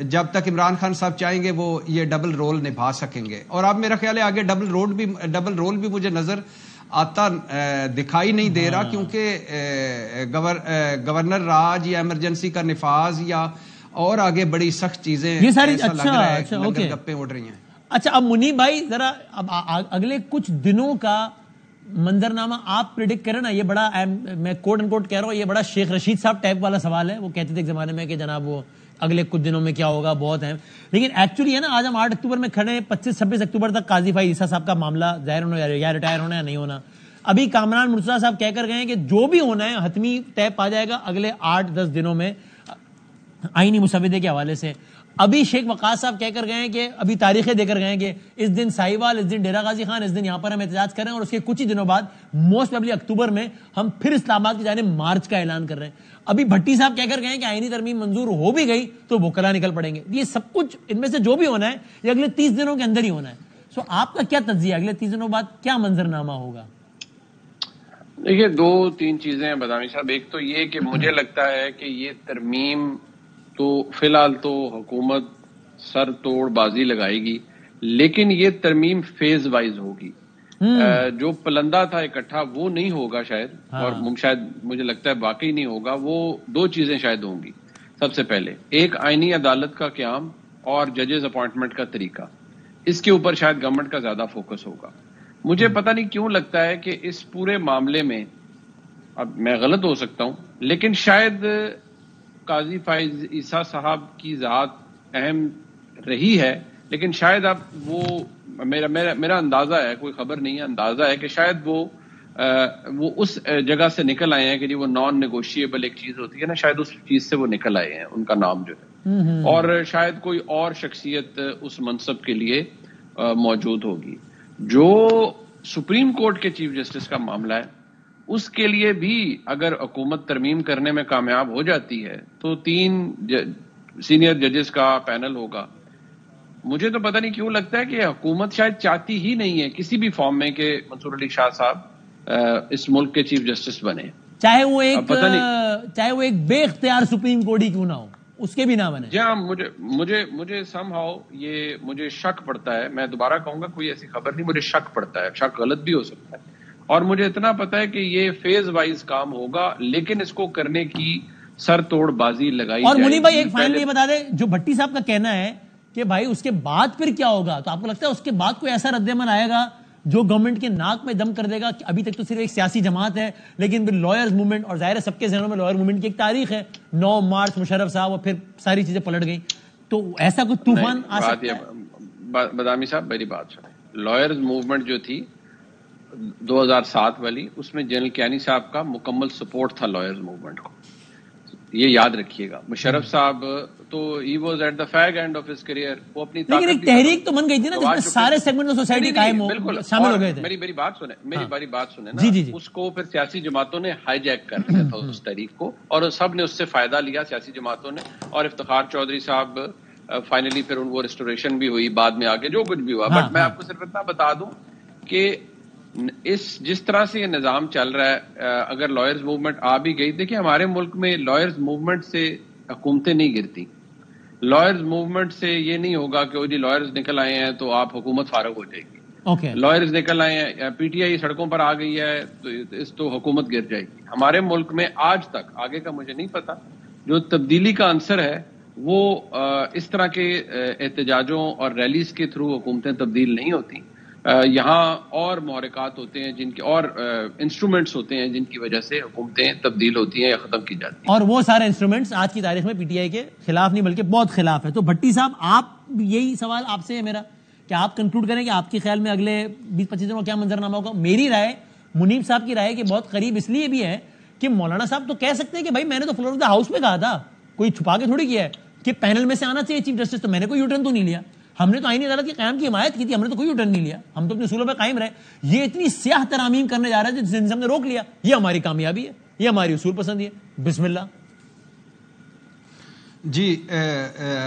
S5: جب تک عمران خان صاحب چاہیں گے وہ یہ ڈبل رول نبھا سکیں گے۔ اور اب میرا خیال ہے آگے ڈبل رول بھی ڈبل رول بھی مجھے نظر آتا دکھائی نہیں دے رہا۔
S1: ہاں۔
S5: کیونکہ گورنر راج یا ایمرجنسی کا نفاذ یا اور آگے بڑی سخت چیزیں
S1: یہ ساری اچھا اچھا اوکے
S5: گپے اڑ رہی ہیں۔
S1: اچھا اب منی بھائی ذرا اب اگلے کچھ دنوں کا منظرنامہ آپ پریڈکٹ کریں نا، یہ بڑا میں کوٹ ان کوٹ کہہ رہا ہوں، یہ بڑا شیخ رشید صاحب ٹائپ والا سوال ہے۔ وہ کہتے تھے ایک زمانے میں کہ جناب وہ اگلے کچھ دنوں میں کیا ہوگا، بہت اہم۔ لیکن ایکچولی ہے نا، آج ہم آٹھ اکتوبر میں کھڑے ہیں، پچیس، چھبیس اکتوبر تک قاضی بھائی عیسیٰ صاحب کا معاملہ ظاہر ہونا، یا ریٹائر ہونا یا نہیں ہونا۔ ابھی کامران مرتضی صاحب کہہ کر گئے ہیں کہ جو بھی ہونا ہے، حتمی طے پا جائے گا اگلے آٹھ، دس دنوں میں۔ آئینی مسودے کے حوالے سے۔ ابھی شیخ وقاص صاحب کہہ کر گئے ہیں کہ ابھی تاریخیں دے کر گئے ہیں کہ اس دن سائیوال، اس دن ڈیرا غازی خان، اس دن یہاں پر ہم احتجاج کر رہے ہیں اور اس کے کچھ ہی دنوں بعد موسٹ پبلی اکتوبر میں ہم پھر اسلام آباد کی جانب مارچ کا اعلان کر رہے ہیں۔ ابھی بھٹی صاحب کہہ کر گئے ہیں کہ آئینی ترمیم منظور ہو بھی گئی تو بکلا نکل پڑیں گے۔ یہ سب کچھ ان میں سے جو بھی ہونا ہے، یہ اگلے تیس دنوں کے اندر ہی ہونا ہے۔ سو آپ کا کیا تجزیہ اگلے تیس دنوں بعد کیا منظر نامہ ہوگا؟
S7: دیکھیے، دو تین چیزیں ہیں بدامی صاحب۔ ایک تو یہ کہ مجھے لگتا ہے کہ یہ ترمیم تو فی الحال تو حکومت سر توڑ بازی لگائے گی لیکن یہ ترمیم فیز وائز ہوگی۔ جو پلندہ تھا اکٹھا وہ نہیں ہوگا شاید
S1: ہاں۔
S7: اور شاید مجھے لگتا ہے باقی نہیں ہوگا وہ دو چیزیں شاید ہوں گی۔ سب سے پہلے ایک آئینی عدالت کا قیام اور ججز اپوائنٹمنٹ کا طریقہ۔ اس کے اوپر شاید گورنمنٹ کا زیادہ فوکس ہوگا۔ مجھے پتہ نہیں کیوں لگتا ہے کہ اس پورے معاملے میں اب میں غلط ہو سکتا ہوں لیکن شاید قاضی فائز عیسیٰ صاحب کی ذات اہم رہی ہے لیکن شاید اب وہ میرا میرا میرا اندازہ ہے کوئی خبر نہیں ہے اندازہ ہے کہ شاید وہ وہ اس جگہ سے نکل آئے ہیں کہ جی وہ نان نیگوشیبل ایک چیز ہوتی ہے نا شاید اس چیز سے وہ نکل آئے ہیں ان کا نام جو ہے۔ اور شاید کوئی اور شخصیت اس منصب کے لیے موجود ہوگی۔ جو سپریم کورٹ کے چیف جسٹس کا معاملہ ہے اس کے لیے بھی اگر حکومت ترمیم کرنے میں کامیاب ہو جاتی ہے تو تین سینئر ججز کا پینل ہوگا۔ مجھے تو پتہ نہیں کیوں لگتا ہے کہ حکومت شاید چاہتی ہی نہیں ہے کسی بھی فارم میں کہ منصور علی شاہ صاحب اس ملک کے چیف جسٹس بنے۔
S1: چاہے وہ ایک چاہے وہ ایک بے اختیار سپریم کورٹ ہی کیوں نہ ہو اس کے بھی نہ بنے۔
S7: جی ہاں مجھے مجھے مجھے سم ہاؤ یہ مجھے شک پڑتا ہے۔ میں دوبارہ کہوں گا کوئی ایسی خبر نہیں مجھے شک پڑتا ہے شک غلط بھی ہو سکتا ہے۔ اور مجھے اتنا پتا ہے کہ یہ فیز وائز کام ہوگا لیکن اس کو کرنے کی سر توڑ بازی لگائی
S1: اور منی بھائی۔ ایک فائنل یہ بتا دے جو بھٹی صاحب کا کہنا ہے کہ بھائی اس کے بعد پھر کیا ہوگا؟ تو آپ کو لگتا ہے اس کے بعد کوئی ایسا رد عمل آئے گا جو گورنمنٹ کے ناک میں دم کر دے گا کہ ابھی تک تو صرف ایک سیاسی جماعت ہے لیکن پھر لائرز موومنٹ اور ظاہر ہے سب کے ذہنوں میں لائر موومنٹ کی ایک تاریخ ہے۔ نو مارچ مشرف صاحب اور پھر ساری چیزیں پلٹ گئیں۔ تو ایسا کوئی طوفان آ سکتا ہے؟
S7: با- بدامی صاحب میری بات سنیں۔ لائرز موومنٹ جو تھی دو ہزار سات والی اس میں جنرل کیانی صاحب کا مکمل سپورٹ تھا لائرز موومنٹ کو یہ یاد رکھیے گا مشرف صاحب تو he was at the fag end of his career وہ اپنی
S1: لیکن ایک تحریک تو بن گئی تھی نا جس میں سارے۔ سیگمنٹ آف سوسائٹی قائم ہو شامل ہو گئے تھے
S7: میری میری بات سنیں میری
S1: ہاں۔
S7: باری بات سنیں نا
S1: جی، جی، جی۔
S7: اس کو پھر سیاسی جماعتوں نے ہائی جیک کر لیا تھا اس تاریخ کو اور سب نے اس سے فائدہ لیا سیاسی جماعتوں نے اور افتخار چودھری صاحب فائنلی پھر ان وہ ریسٹوریشن بھی ہوئی بعد میں آگے جو کچھ بھی ہوا
S1: ہاں،
S7: بٹ میں
S1: ہاں۔
S7: آپ کو صرف اتنا بتا دوں کہ اس جس طرح سے یہ نظام چل رہا ہے اگر لائرز موومنٹ آ بھی گئی دیکھیں ہمارے ملک میں لائرز موومنٹ سے حکومتیں نہیں گرتی۔ لائرز موومنٹ سے یہ نہیں ہوگا کہ وہ جی لائرز نکل آئے ہیں تو آپ حکومت فارغ ہو جائے گی۔
S1: اوکے
S7: لائرز نکل آئے ہیں پی ٹی آئی سڑکوں پر آ گئی ہے تو اس تو حکومت گر جائے گی۔ ہمارے ملک میں آج تک آگے کا مجھے نہیں پتا جو تبدیلی کا عنصر ہے وہ اس طرح کے احتجاجوں اور ریلیز کے تھرو حکومتیں تبدیل نہیں ہوتی۔ یہاں اور محرکات ہوتے ہیں جن کے اور انسٹرومنٹس ہوتے ہیں جن کی وجہ سے حکومتیں تبدیل ہوتی ہیں یا ختم کی جاتی ہیں۔
S1: اور وہ سارے انسٹرومنٹس آج کی تاریخ میں پی ٹی آئی کے خلاف نہیں بلکہ بہت خلاف ہے تو بھٹی صاحب، آپ یہی سوال آپ سے ہے میرا کہ آپ کنکلوڈ کریں کہ آپ کے خیال میں اگلے بیس پچیس دنوں کیا منظرنامہ ہوگا؟ میری رائے، منیب صاحب کی رائے کے بہت قریب اس لیے بھی ہے کہ مولانا صاحب تو کہہ سکتے ہیں کہ بھائی میں نے تو فلور آف دا ہاؤس میں کہا تھا، کوئی چھپا کے تھوڑی کیا ہے کہ پینل میں سے آنا چاہیے چیف جسٹس تو میں نے کوئی یوٹرن تو نہیں لیا۔ ہم نے تو آئینی عدالت کے قیام کی حمایت کی تھی ہم نے تو کوئی یوٹرن نہیں لیا۔ ہم تو اپنے اصولوں پہ قائم رہے۔ یہ اتنی سیاہ ترامیم کرنے جا رہا ہے جس ہم نے روک لیا۔ یہ ہماری کامیابی ہے یہ ہماری اصول پسندی ہے۔ بسم اللہ۔
S5: جی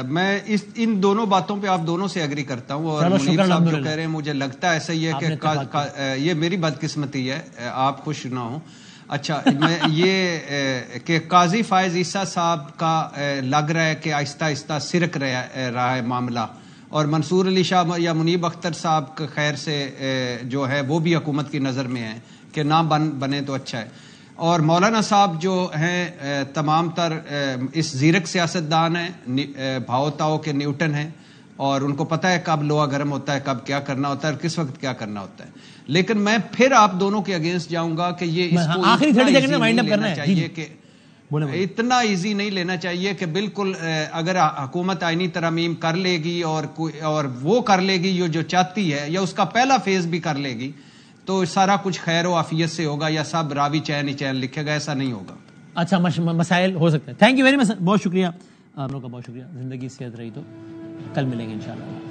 S5: میں اس ان دونوں باتوں پہ آپ دونوں سے اگری کرتا ہوں اور منیب صاحب جو۔ کہہ رہے ہیں مجھے لگتا ہے ایسا ہی ہے کہ یہ میری بدقسمتی ہے آپ خوش نہ ہوں۔ اچھا میں یہ کہ قاضی فائز عیسیٰ صاحب کا لگ رہا ہے کہ آہستہ آہستہ سرک رہا ہے معاملہ۔ اور منصور علی شاہ یا منیب اختر صاحب کے خیر سے جو ہے وہ بھی حکومت کی نظر میں ہیں کہ نہ بن بنے تو اچھا ہے۔ اور مولانا صاحب جو ہیں تمام تر اس زیرک سیاست دان ہیں نی- اے، بھاؤ تاؤ کے نیوٹن ہیں۔ اور ان کو پتہ ہے کب لوہا گرم ہوتا ہے کب کیا کرنا ہوتا ہے اور کس وقت کیا کرنا ہوتا ہے۔ لیکن میں پھر آپ دونوں کے اگینسٹ جاؤں گا کہ یہ اس کو
S1: آخری
S5: اتنا
S1: 30 سیکنڈ میں
S5: easy
S1: wind up
S5: نہیں
S1: کرنا
S5: چاہیے
S1: جی۔
S5: کہ
S1: بولے۔
S5: اتنا ایزی نہیں لینا چاہیے کہ بالکل اگر حکومت آئینی ترامیم کر لے گی اور اور وہ کر لے گی جو چاہتی ہے یا اس کا پہلا فیز بھی کر لے گی تو سارا کچھ خیر و عافیت سے ہوگا یا سب راوی چین ہی چین لکھے گا ایسا نہیں ہوگا۔
S1: اچھا مسائل ہو سکتے ہیں۔ تھینک یو ویری مچ بہت شکریہ۔ آپ لوگوں کا بہت شکریہ۔ زندگی صحت رہی تو کل ملیں گے انشاءاللہ۔